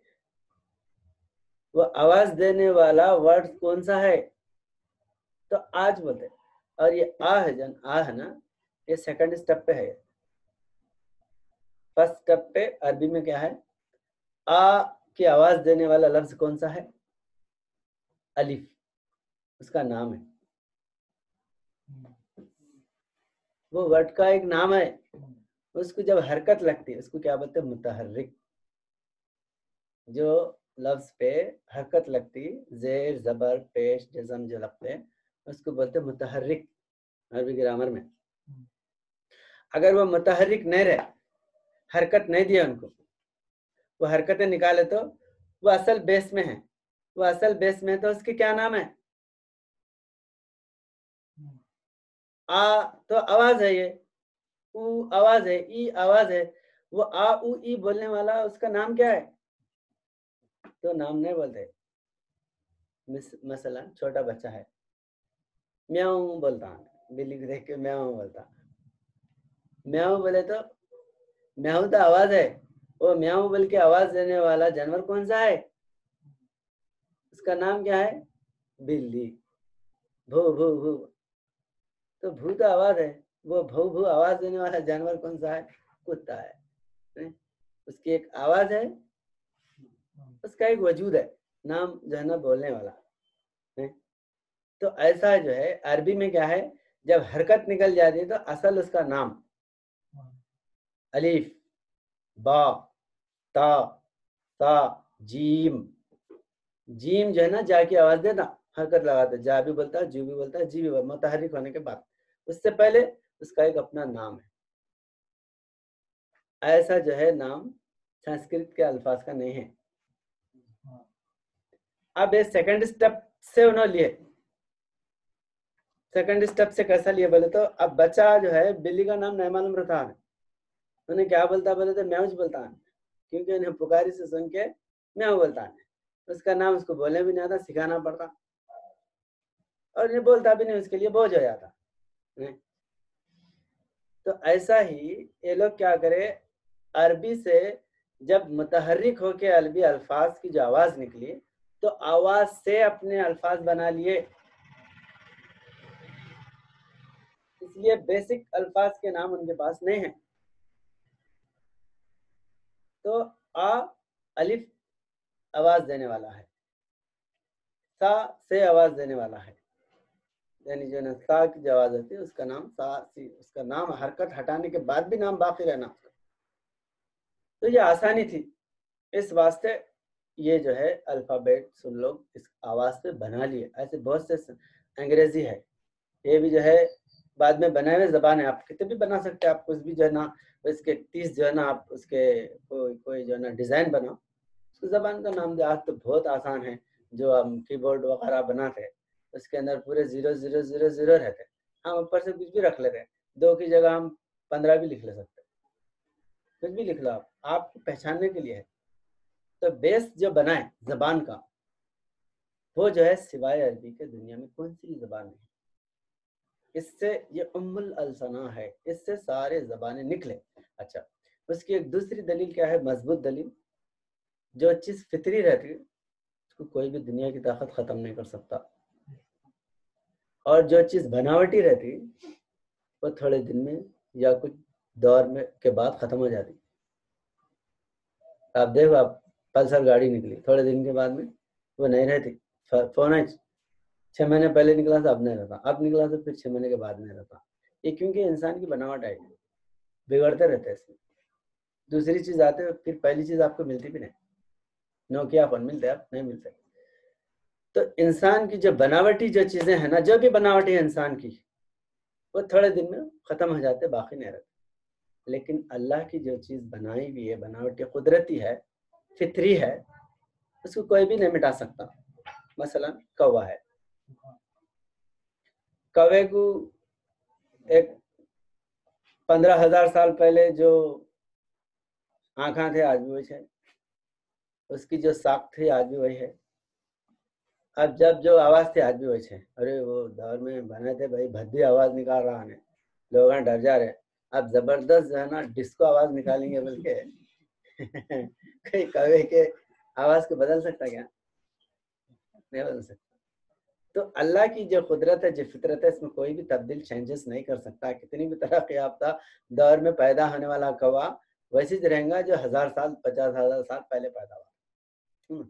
वो आवाज़ देने वाला वर्ड कौन सा है? तो आज बोलते और ये आ है जन आ है ना? ये सेकंड स्टेप पे है। फ़र्स्ट स्टेप पे अरबी में क्या है? आ की आवाज़ देने वाला लफ्ज कौन सा है? अलिफ। उसका नाम है। वो वर्ड का एक नाम है, उसको जब हरकत लगती है, उसको क्या बोलते हैं? मुतहरिक जो लफ्ज पे हरकत लगती, जेर, जबर, पेश जजम जो लगते हैं उसको बोलते हैं मुतहरिक अरबी ग्रामर में। अगर वो मुतहरिक नहीं रहे, हरकत नहीं दिया उनको, वो हरकतें निकाले तो वो असल बेस में है। वो असल बेस में है तो उसके क्या नाम है? आ तो आवाज़ है ये। ऊ आवाज़ है, ई, आवाज़ है। वो आ ऊ ई बोलने वाला, उसका नाम क्या है? तो नाम नहीं बोलते। मसला, छोटा बच्चा है। म्याऊ बोलता, बिल्ली को देख के म्याऊ बोलता। म्याऊ बोले तो म्याऊ तो आवाज़ है। वो म्याऊ बोल के आवाज़ देने वाला जानवर कौन सा है? उसका नाम क्या है? बिल्ली। भू भू भू। तो भू तो आवाज़ है, वो भू भू आवाज़ देने वाला जानवर कौन सा है? कुत्ता है उसकी एक आवाज़ है, उसका एक वजूद है, नाम जो है ना बोलने वाला, है? तो ऐसा जो है, अरबी में क्या है, जब हरकत निकल जाती है तो असल उसका नाम, अलीफ, बा, ता ता जीम जीम जो है ना, जा की आवाज़ देना, हरकत लगाता जा भी बोलता है, जू भी बोलता है, जी भी बोलता मुतहरिक होने के बाद। उससे पहले उसका एक अपना नाम है। ऐसा जो है नाम संस्कृत के अल्फाज का नहीं है। अब ये सेकंड स्टेप से उन्होंने लिए। सेकंड स्टेप से कैसा लिए बोले तो अब बच्चा जो है, बिल्ली का नाम नहीं मालूम रहता है। उन्हें क्या बोलता बोले तो म्याऊज बोलता है। क्योंकि उन्हें पुकारी से सुन के म्याऊ बोलता है। उसका नाम उसको बोलने भी नहीं आता, सिखाना पड़ता। और उन्हें बोलता भी नहीं, उसके लिए बोझ हो जाता। तो ऐसा ही ये लोग क्या करे, अरबी से जब मुतहरिक होके अरबी अल्फाज की जो आवाज़ निकली तो आवाज़ से अपने अल्फाज बना लिए। इसलिए बेसिक अल्फाज के नाम उनके पास नहीं है। तो आ, अलिफ आवाज़ देने वाला है। सा से आवाज़ देने वाला है। यानी जो ना, सा की आवाज़ होती है, उसका नाम सा, सी, उसका नाम हरकत हटाने के बाद भी नाम बाकी रहना तो ये आसानी थी। इस वास्ते ये जो है, अल्फ़ाबेट सुन लोग इस आवाज़ पे बना लिए। ऐसे बहुत से अंग्रेज़ी है। ये भी जो है, बाद में बनाए हुए जबान है। आप कितने भी बना सकते हैं, आप कुछ भी जो है ना, इसके तीस जो है ना, आप उसके कोई कोई जो है ना, डिज़ाइन बनाओ। उस जबान का नाम जो आज तो बहुत आसान है, जो हम कीबोर्ड वगैरह बनाते उसके अंदर पूरे ज़ीरो ज़ीरो ज़ीरो ज़ीरो रहते हैं। हम ऊपर से कुछ भी रख लेते हैं। दो की जगह हम पंद्रह भी लिख ले सकते हैं। कुछ भी लिख लो आप। आपको पहचानने के लिए है। तो बेस जो बनाए जबान का, वो जो है सिवाय अरबी के दुनिया में कौन सी जबान है? इससे ये उम्मुल अलसना है। इससे सारे जबानें निकले। अच्छा उसकी एक दूसरी दलील क्या है? मज़बूत दलील। जो चीज़ फितरी रहती है, उसको कोई भी दुनिया की ताकत खत्म नहीं कर सकता। और जो चीज़ बनावटी रहती, वो थोड़े दिन में या कुछ दौर में के बाद खत्म हो जाती। आप देखो, आप पल्सर गाड़ी निकली, थोड़े दिन के बाद में वो नहीं रहती। फ़ोन छह महीने पहले निकला था, अब नहीं रहता। अब निकला तो फिर छह महीने के बाद नहीं रहता। ये क्योंकि इंसान की बनावट आई, बिगड़ते रहते हैं इसमें। दूसरी चीज़ आते, फिर पहली चीज़ आपको मिलती भी नहीं। नोकिया फ़ोन मिलते, आप नहीं मिलते तो इंसान की जो बनावटी जो चीज़ें हैं ना, जो भी बनावटी है इंसान की, वो थोड़े दिन में खत्म हो जाते, बाकी नहीं रहते। लेकिन अल्लाह की जो चीज़ बनाई हुई है, बनावटी कुदरती है, फितरी है, उसको कोई भी नहीं मिटा सकता। मसलन कौवा है। कौवे को एक पंद्रह हज़ार साल पहले जो आंखा थे, आज भी वही है। उसकी जो साख थी, आज भी वही है। अब जब जो आवाज़ थी, आज भी है अरे वो दौर में बने थे भाई, भद्दी आवाज़ निकाल रहा है लोग डर जा रहे आप ज़बरदस्त जो है ना, डिस्को आवाज़ निकालेंगे बल्कि। कहीं कवे के आवाज़ को बदल सकता क्या? नहीं बदल सकता। तो अल्लाह की जो कुदरत है, जो फितरत है, इसमें कोई भी तब्दील चेंजेस नहीं कर सकता। कितनी भी तरह याफ्ता दौर में पैदा होने वाला कौवा, वैसे रहेगा जो हज़ार साल, पचास हज़ार साल पहले पैदा हुआ। हम्म।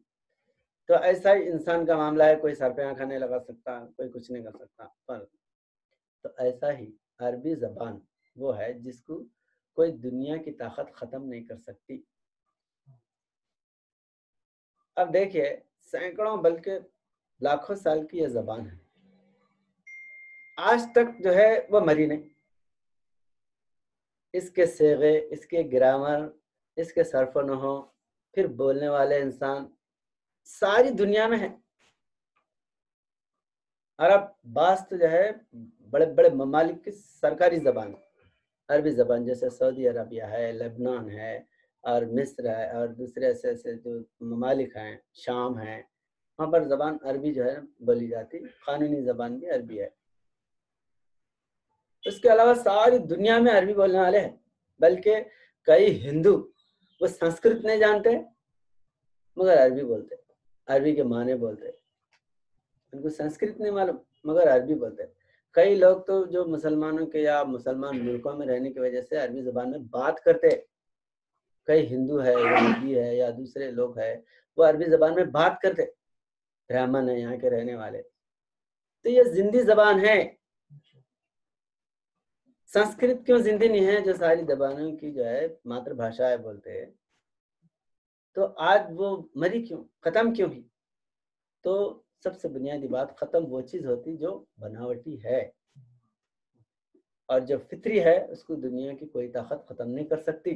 तो ऐसा ही इंसान का मामला है, कोई सर पे आंखा नहीं लगा सकता, कोई कुछ नहीं कर सकता, पर तो ऐसा ही अरबी जबान वो है जिसको कोई दुनिया की ताकत खत्म नहीं कर सकती। अब देखिए, सैकड़ों बल्कि लाखों साल की यह जबान है। आज तक जो है वो मरी नहीं। इसके सेगे, इसके ग्रामर, इसके सरफ हो फिर बोलने वाले इंसान सारी दुनिया में है। और अब बास तो जो है बड़े बड़े ममालिक की सरकारी जबान। अरबी ज़बान जैसे सऊदी अरबिया है, लेबनान है, और मिस्र है, और दूसरे ऐसे ऐसे जो ममालिक हैं, शाम है, वहाँ पर ज़बान अरबी जो है बोली जाती, कानूनी ज़बान भी अरबी है। उसके अलावा सारी दुनिया में अरबी बोलने वाले हैं, बल्कि कई हिंदू, वो संस्कृत नहीं जानते, मगर अरबी बोलते। अरबी के माने बोलते उनको संस्कृत नहीं मालूम, मगर अरबी बोलते कई लोग तो जो मुसलमानों के या मुसलमान मुल्कों में रहने की वजह से अरबी जबान में बात करते कई हिंदू है, यहूदी है या दूसरे लोग है, वो अरबी जबान में बात करते ब्राह्मण है, यहाँ के रहने वाले। तो ये जिंदी जबान है। संस्कृत क्यों जिंदी नहीं है, जो सारी जबानों की जो है मातृभाषा है बोलते हैं। तो आज वो मरी क्यों? खत्म क्यों हुई? तो सबसे बुनियादी बात, खत्म वो चीज़ होती जो बनावटी है। और जो फितरी है, उसको दुनिया की कोई ताकत खत्म नहीं कर सकती।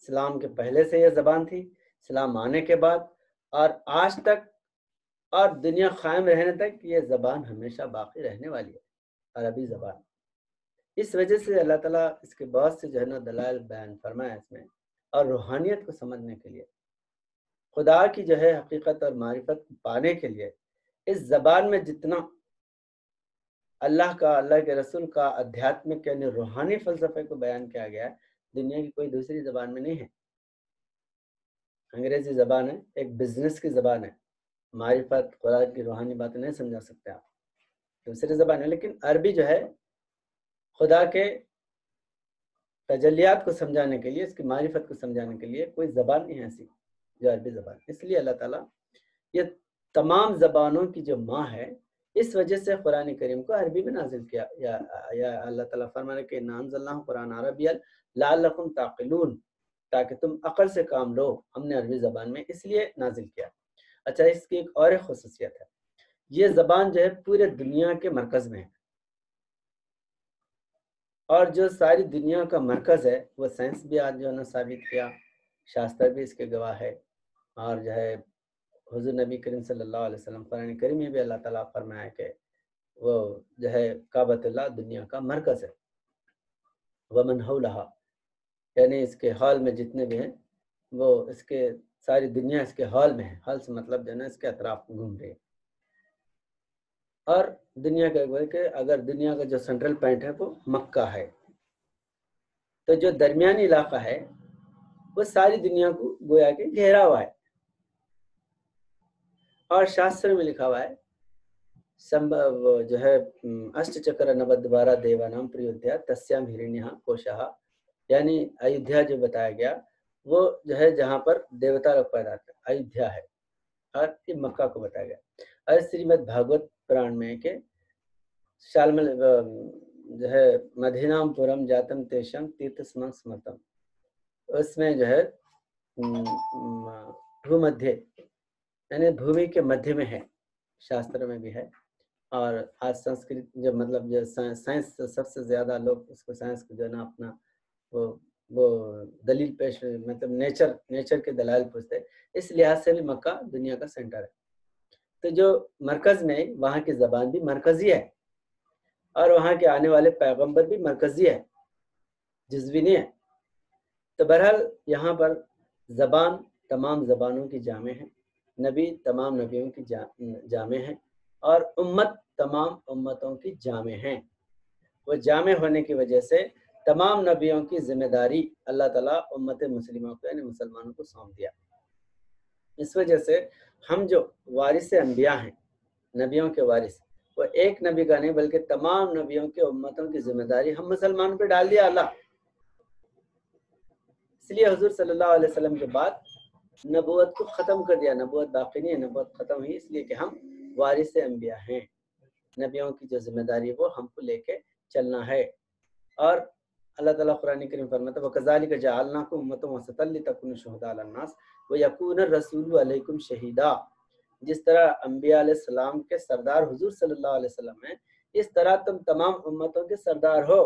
इस्लाम के पहले से यह जबान थी, इस्लाम आने के बाद, और आज तक, और दुनिया कायम रहने तक ये जबान हमेशा बाकी रहने वाली है, अरबी जबान। इस वजह से अल्लाह ताला इसके बहुत से जो है ना दलाल बयान फरमाया इसमें। और रूहानियत को समझने के लिए, खुदा की जो है हकीकत और मारिफत पाने के लिए, इस जबान में जितना अल्लाह का, अल्लाह के रसूल का आध्यात्मिक यानी रूहानी फलसफे को बयान किया गया है, दुनिया की कोई दूसरी जबान में नहीं है। अंग्रेज़ी जबान है, एक बिज़नेस की जबान है। मारिफत, खुदा की रूहानी बातें नहीं समझा सकते आप। दूसरी जबान है, लेकिन अरबी जो है, खुदा के तजलियात को समझाने के लिए इसकी मारिफत को समझाने के लिए कोई ज़बान नहीं है ऐसी जो अरबी ज़बान। इसलिए अल्लाह ताला ये तमाम ज़बानों की जो माँ है इस वजह से कुरान करीम को अरबी में नाजिल किया या, या अल्लाह ताला फरमाने के नानजल्ला कुरान अरबियल लालकुम ताकिलून ताकि तुम अकल से काम लो हमने अरबी ज़बान में इसलिए नाजिल किया। अच्छा इसकी एक और खसूसियत है। ये ज़बान जो है पूरे दुनिया के मरकज़ में है। और जो सारी दुनिया का मरकज़ है, वो साइंस भी आज जो है ना साबित किया, शास्त्र भी इसके गवाह है। और जो है, हजूर नबी करीम सल्लल्लाहु अलैहि वसल्लम, कुरान करीम में भी अल्लाह ताला फरमाया कि वो जो है काबतुल्ला दुनिया का मरकज़ है। वमन हौलहा, यानी इसके हॉल में जितने भी हैं, वो इसके सारी दुनिया इसके हॉल में है। हॉल से मतलब जो है ना इसके अतराफ घूम रही है। और दुनिया का के अगर दुनिया का जो सेंट्रल पॉइंट है वो मक्का है। तो जो दरमियानी इलाका है, वो सारी दुनिया को गोया के घेरा हुआ है। और शास्त्र में लिखा हुआ है, संभव जो है अष्ट चक्र नवद्वारा देवानाम प्रयोध्या तस्याम हिरण्य कोशा। यानी अयोध्या जो बताया गया, वो जो है जहाँ पर देवता लोग पैदा थे अयोध्या है। और ये मक्का को बताया गया। और श्रीमद भागवत पुराण में के। शालमल जो है मधीनामपुरम जातम तेषम तीर्थ स्मृतम। उसमें जो है भूमध्य, यानी भूमि के मध्य में है, शास्त्र में भी है। और आज संस्कृत जो मतलब जो साइंस सबसे ज़्यादा लोग उसको साइंस को जो है ना अपना वो वो दलील पेश मतलब नेचर नेचर के दलाल पूछते इस लिहाज से भी मक्का दुनिया का सेंटर है। तो जो मरकज में वहाँ की जबान भी मरकजी है और वहाँ के आने वाले पैगंबर भी मरकजी है जज्बिनी है। तो बहरहाल यहाँ पर जबान तमाम जबानों की जामे है। नबी तमाम नबियों की जा, जामे हैं। और उम्मत तमाम उम्मतों की जामे हैं। वो जामे होने की वजह से तमाम नबियों की ज़िम्मेदारी अल्लाह ताला उम्मत मुस्लिमों को यानी मुसलमानों को सौंप दिया। इस वजह से हम जो वारिस अम्बिया हैं, नबियों के वारिस, वो एक नबी का नहीं, बल्कि तमाम नबियों के उम्मतों की ज़िम्मेदारी हम मुसलमान पे डाल दिया अल्लाह। इसलिए हजूर सल्लल्लाहु अलैहि वसल्लम के बाद नबूत को ख़त्म कर दिया। नबूत बाकी नहीं है नबूत ख़त्म हुई, इसलिए कि हम वारिस अम्बिया हैं। नबियों की जो ज़िम्मेदारी वो हमको लेके चलना है। और अल्लाह ताला कुरान करीम फरमाता है, वकज़ालिक जअलनाकुम उम्मतन वसतल लितकुनु शुहदा अलन्नास व यकून रसूल शहीदा। जिस तरह अम्बिया सलाम के सरदार हुजूर सल्लल्लाहु अलैहि वसल्लम हैं, इस तरह तुम तमाम उम्मतों के सरदार हो।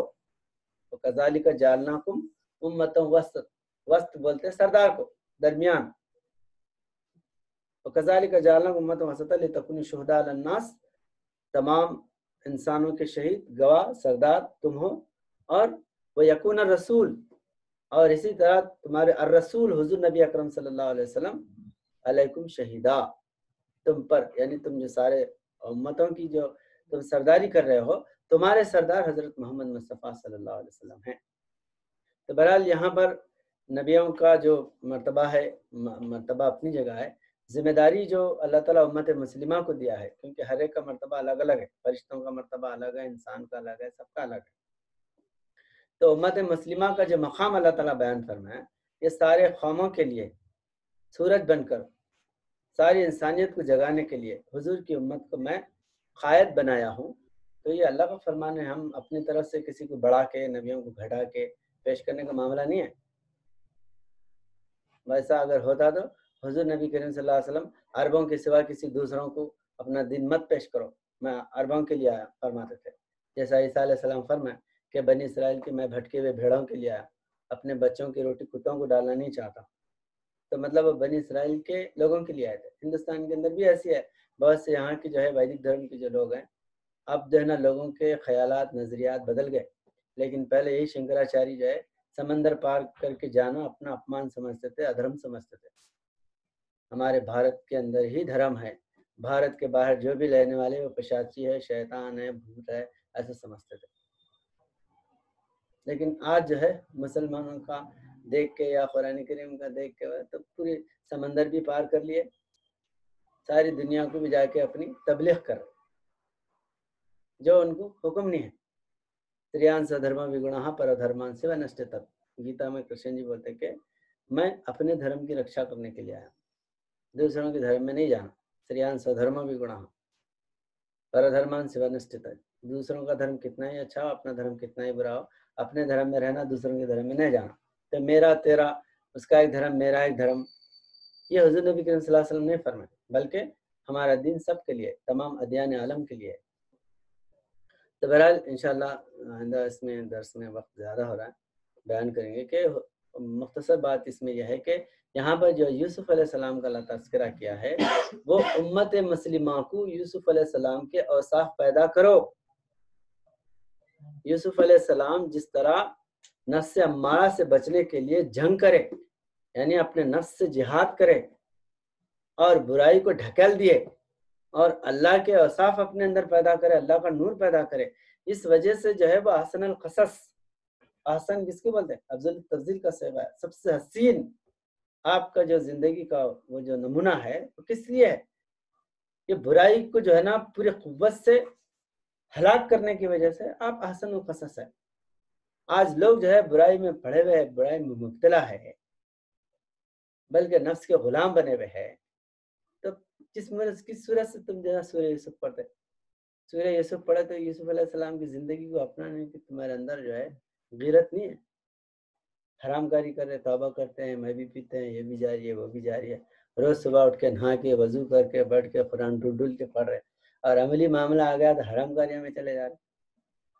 वकज़ालिक जअलनाकुम उम्मतन वसत वस्त वस्त बोलते हैं सरदार को, दरमियान। वकज़ालिक जअलनाकुम उम्मतन वसतल लितकुनु शुहदा अलन्नास तमाम इंसानों के शहीद, गवाह, सरदार तुम हो। और वह यकून रसूल और इसी तरह तुम्हारे रसूल हुजूर नबी अकरम सल्लल्लाहु अलैहि वसल्लम अलैकुम शहीदा। तुम पर, यानी तुम जो सारे उम्मतों की जो तुम सरदारी कर रहे हो, तुम्हारे सरदार हज़रत मोहम्मद मुस्तफ़ा सल्लल्लाहु अलैहि वसल्लम हैं। तो बहरहाल यहाँ पर नबियों का जो मर्तबा है मर्तबा अपनी जगह है, ज़िम्मेदारी जो अल्लाह ताला उम्मत मुस्लिमा को दिया है, क्योंकि हर एक का मर्तबा अलग अलग है। फरिश्तों का मर्तबा अलग है, इंसान का अलग है, सबका अलग है। तो उम्मत मुस्लिमा का जो मकाम अल्लाह ताला बयान फरमाया ये सारे कौमों के लिए सूरज बनकर, सारी इंसानियत को जगाने के लिए हुजूर की उम्मत को मैं कायद बनाया हूँ। तो ये अल्लाह का फरमान है, हम अपनी तरफ़ से किसी को बढ़ा के, नबियों को घटा के पेश करने का मामला नहीं है। वैसा अगर होता तो हजूर नबी करीम वसल्लम अरबों के सिवा किसी दूसरों को अपना दिन मत पेश करो। मैं अरबों के लिए आया, फरमाते थे। जैसा ईसा फरमाया कि बनी इसराइल के मैं भटके हुए भेड़ों के लिए आया अपने बच्चों की रोटी कुत्तों को डालना नहीं चाहता। तो मतलब वो बनी इसराइल के लोगों के लिए आए थे। हिंदुस्तान के अंदर भी ऐसी है। बहुत से यहाँ के जो है वैदिक धर्म के जो लोग हैं, अब जो है ना लोगों के ख्याल नज़रियात बदल गए। लेकिन पहले यही शंकराचार्य जो है समंदर पार करके जाना अपना अपमान समझते थे, अधर्म समझते थे। हमारे भारत के अंदर ही धर्म है। भारत के बाहर जो भी रहने वाले वो पिशाची है, शैतान है, भूत है, ऐसे समझते थे। लेकिन आज जो है, मुसलमानों का देख के या कुरान करीम का देख के तो पूरे समंदर भी पार कर लिए। सारी दुनिया को भी जाके अपनी तबलीग कर। जो उनको हुक्म नहीं है। स्त्रियान सधर्म विगुण पर धर्मान से नष्ट तत् गीता में कृष्ण जी बोलते कि मैं अपने धर्म की रक्षा करने के लिए आया। दूसरों के धर्म में नहीं जाना। स्त्रियान स्वधर्म विगुण पर धर्मान से नष्ट दूसरों का धर्म कितना ही अच्छा हो, अपना धर्म कितना ही बुरा हो अपने धर्म में रहना, दूसरों के धर्म में नहीं जाना। तो मेरा, तेरा, उसका एक धर्म, मेरा एक धर्म, ये हजूर नबी करीम ने फरमाया। बल्कि हमारा दिन सबके लिए, तमाम अदियान आलम के लिए। तो बहरहाल, इंशाल्लाह इसमें दर्स में वक्त ज़्यादा हो रहा है। बयान करेंगे कि मुख्तसर बात इसमें यह है कि यहाँ पर जो यूसुफ सलाम का अल्लाह तस्करा किया है, वो उम्मत मसलिमा को यूसुफ सलाम के औसाफ पैदा करो। यूसुफ सलाम जिस तरह नफ्स अम्मारा से बचने के लिए जंग करे, यानी अपने नफ्स से जिहाद करे और बुराई को ढकेल दिए और अल्लाह के औसाफ अपने अंदर पैदा करे, अल्लाह का नूर पैदा करे, इस वजह से जो है वो हसन कसस हसन किसको बोलते हैं? अफजल तफजील का सेवा है। सबसे हसीन आपका जो ज़िंदगी का वो जो नमूना है वो किस लिए है? ये बुराई को जो है ना पूरी कुत से हलाक करने की वजह से आप हसन कसस है। आज लोग जो है बुराई में पड़े हुए हैं, बुराई में मुबतला है। बल्कि नफ्स के गुलाम बने हुए हैं। तो किस किस सूरत से तुम जो है सूर्य यूसुफ पढ़ते? सूर्य यूसुफ पढ़े तो यूसुफ सलाम की ज़िंदगी को अपनाने की तुम्हारे अंदर जो है गिरत नहीं है। हरामकारी कर रहे, तोबा करते हैं, मैं भी पीते हैं, ये भी जा रही है, वो भी जा रही है। रोज सुबह उठ के नहा के, वज़ू करके, बैठ के, कुरान ढूल के पढ़ रहे और अमली मामला आ गया तो हरामकारियों में चले जा रहे।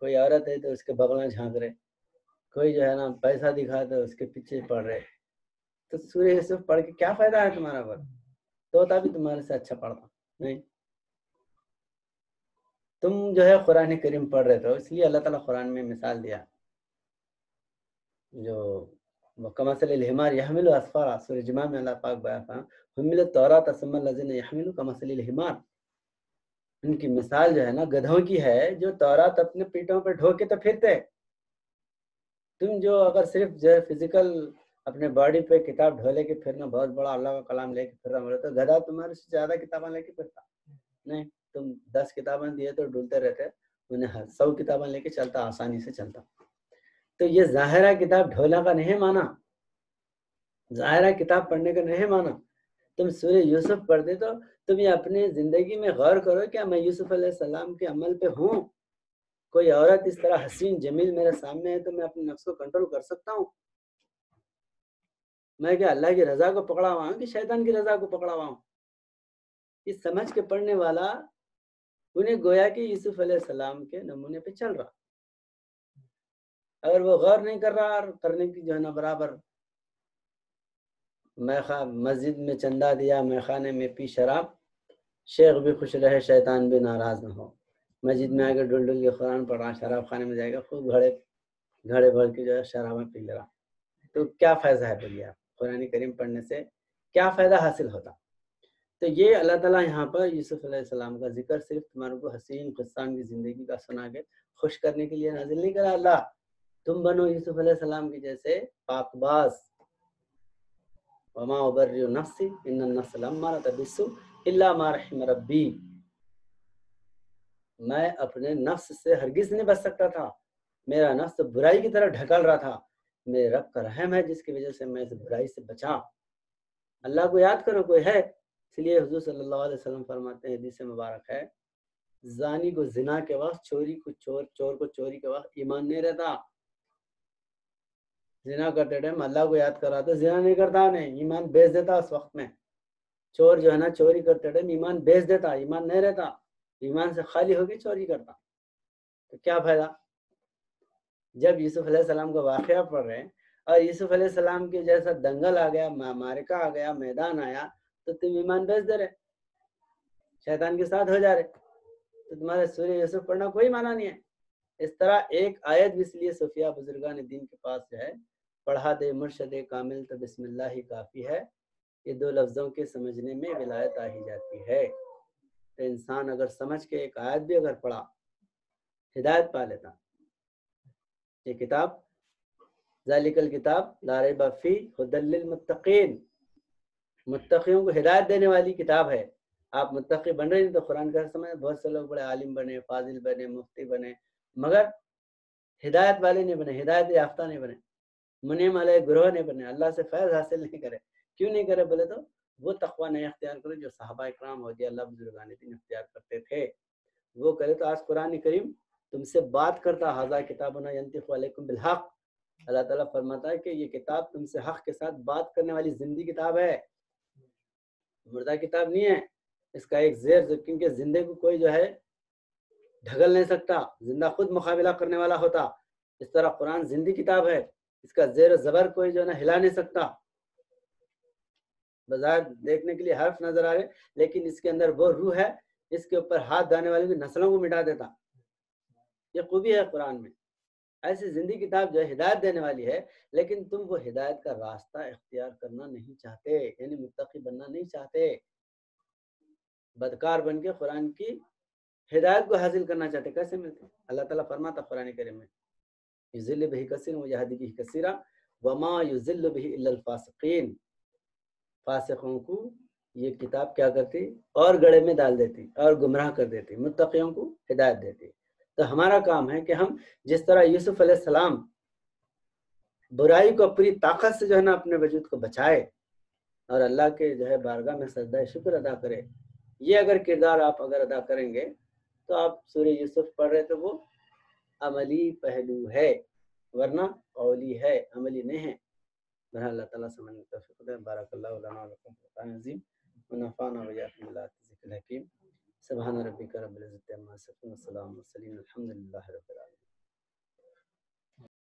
कोई औरत है तो उसके बगला झाँक रहे। कोई जो है ना पैसा दिखा तो उसके पीछे पढ़ रहे। तो सूर्य यूसुफ पढ़ के क्या फ़ायदा है तुम्हारा पर तोता भी तुम्हारे से अच्छा पढ़ता, नहीं? तुम जो है कुरान करीम पढ़ रहे थे, इसलिए अल्लाह ताला कुरान में मिसाल दिया। जो कमसल हिमार यहमिल असफारा, सूर्य जुमा में अल्लाह पाक बया था हमिल तौरा तसमल लजिन यहमिल कमसल हिमार। उनकी मिसाल जो है ना, गधों की है, जो तौरात अपने पीठों पर ढोके तो फिरते तुम जो अगर सिर्फ़ जो फ़िज़िकल अपने बॉडी पे किताब ढोले के फिरना, बहुत बड़ा अल्लाह का कलाम लेके फिर रहा तो गधा तुम्हारे से ज़्यादा किताबें लेके फिरता। नहीं, तुम दस किताबें दिए तो ढूंढते रहते, उन्हें सौ किताबें लेके चलता, आसानी से चलता। तो ये जाहिरा किताब ढोला का नहीं माना। जाहिरा किताब पढ़ने का नहीं माना। तुम सूर्य यूसुफ पढ़ते तो तुम ये अपनी ज़िंदगी में गौर करो, क्या मैं यूसुफ सलाम के अमल पे हूँ? कोई औरत इस तरह हसीन जमील मेरे सामने है तो मैं अपने नफ्स को कंट्रोल कर सकता हूँ? मैं क्या अल्लाह की रजा को पकड़ा हुआ हूँ कि शैतान की रजा को पकड़ा हुआ हूँ? इस समझ के पढ़ने वाला उन्हें गोया कि यूसुफ सलाम के नमूने पे चल रहा। अगर वो गौर नहीं कर रहा और करने की जो है ना बराबर मैखा मस्जिद में चंदा दिया मैखाने में पी शराब। शेख भी खुश रहे, शैतान भी नाराज़ न हो। मस्जिद में आकर डुल डुल के कुरान पढ़ा शराब खाने में जाएगा खूब घड़े घड़े भर के जो है शराब पी ले रहा। तो क्या फ़ायदा है बोलिए आप कुरान करीम पढ़ने से क्या फ़ायदा हासिल होता? तो ये अल्लाह ताला यहाँ पर यूसुफ का ज़िक्र सिर्फ़ तुम्हारे को हसीन खुस्तान की ज़िंदगी का सुना के खुश करने के लिए नाजिल नहीं करा, अल्लाह। तुम बनो यूसुफ सलाम की जैसे पाकबाज। वमा उबर नफ्सी इन नफ्स लम्मा तबिस्सु इल्ला मा रहिम रब्बी मैं अपने नफ्स से हरगिज नहीं बच सकता था। मेरा नफ्स बुराई की तरफ़ ढकल रहा था। मेरे रब का रहम है जिसकी वजह से मैं इस बुराई से बचा। अल्लाह को याद करो, कोई है? इसलिए हजूर सल्लल्लाहु अलैहि वसल्लम फरमाते हैं, हदीस मुबारक है। जानी को जिना के वक्त चोरी को चोर चोर को चोरी के वक्त ईमान नहीं रहता। जिना करते टाइम अल्लाह को याद करा तो जिना नहीं करता, नहीं, ईमान बेच देता उस वक्त में। चोर जो है ना, चोरी करते टाइम ईमान बेच देता, ईमान नहीं रहता, ईमान से खाली होगी चोरी करता। तो क्या फ़ायदा? जब यूसुफ सलाम का वाक़ पढ़ रहे हैं, और यूसुफ सलाम के जैसा दंगल आ गया मारिका आ गया, मैदान आया तो तुम ईमान बेच दे रहे शैतान के साथ हो जा रहे तो तुम्हारे सूर्य यूसुफ पढ़ना कोई माना नहीं है। इस तरह एक आयत भी इसलिए सूफिया बुजुर्गा ने दिन के पास जो है पढ़ा दे मुर्शद कामिल तो बिस्मिल्लाह ही काफ़ी है। ये दो लफ्ज़ों के समझने में विलायत आ ही जाती है। तो इंसान अगर समझ के एक आयत भी अगर पढ़ा, हिदायत पा लेता। ये किताब, जालिकल किताब लारे बाफी मुत्तकीन। मुत्तकियों को हिदायत देने वाली किताब है। आप मुत्तकी बन रहे हैं तो कुरान का समय, बहुत से लोग बड़े आलिम बने, फाजिल बने, मुफ्ती बने, मगर हिदायत वाले नहीं बने, हिदायत याफ्ता नहीं बने। मुनीम वाले ग्रोह नहीं बने, अल्लाह से फैज़ हासिल नहीं करे। क्यों नहीं करे बोले तो? वो तकवा नहीं अख्तियार करे जो साहबा इक्राम हो अल्लाह बुजुर्गान दिन अख्तियार करते थे। वो करे तो आज कुरान करीम तुमसे बात करता, हाजा किताब बिलहक। अल्लाह ताला फरमाता है कि ये किताब तुमसे हक के साथ बात करने वाली जिंदी किताब है। मुर्दा किताब नहीं है। इसका एक जेर क्योंकि ज़िंदगी को कोई जो है ढगल नहीं सकता। ज़िंदा खुद मुकाबला करने वाला होता। इस तरह कुरान जिंदी किताब है। इसका जेर जबर कोई जो है ना हिला नहीं सकता। बाज़ार देखने के लिए हर्फ नज़र आ रहे लेकिन इसके अंदर वो रूह है, इसके ऊपर हाथ डालने वाले की नस्लों को मिटा देता। ये खूबी है कुरान में। ऐसी ज़िंदगी किताब जो है हिदायत देने वाली है, लेकिन तुम वो हिदायत का रास्ता इख्तियार करना नहीं चाहते, यानी मुतकी बनना नहीं चाहते। बदकार बन के कुरान की हिदायत को हासिल करना चाहते, कैसे मिलते? अल्लाह ताला फरमाता कुरान करीम में युजिल बही कसीर मुजाहिदी बही कसीरा वमा युजिल बही फासिकीन फासिकों को ये किताब क्या करती और गड़े में डाल देती और गुमराह कर देती मुत्तकियों को हिदायत देती तो हमारा काम है कि हम जिस तरह यूसुफ सलाम बुराई को पूरी ताकत से जो है ना अपने वजूद को बचाए और अल्लाह के जो है बारगाह में सजदा शुक्र अदा करे ये अगर किरदार आप अगर अदा करेंगे तो आप सूर्य यूसुफ पढ़ रहे तो वो अमली पहलू है, वरना कौली है, अमली नहीं है। बहर अल्लाह ताला समझ तौफीक दे बारकल्लाहु लना व लकुम फ़ुरक़ान अज़ीम। व नफ़अना व याकुम बिल ज़िक्रिल हकीम सुबहान रब्बिका रब्बिल इज़्ज़ति अम्मा यसिफून। व सलामुन अलल मुरसलीन अल्हम्दुलिल्लाहि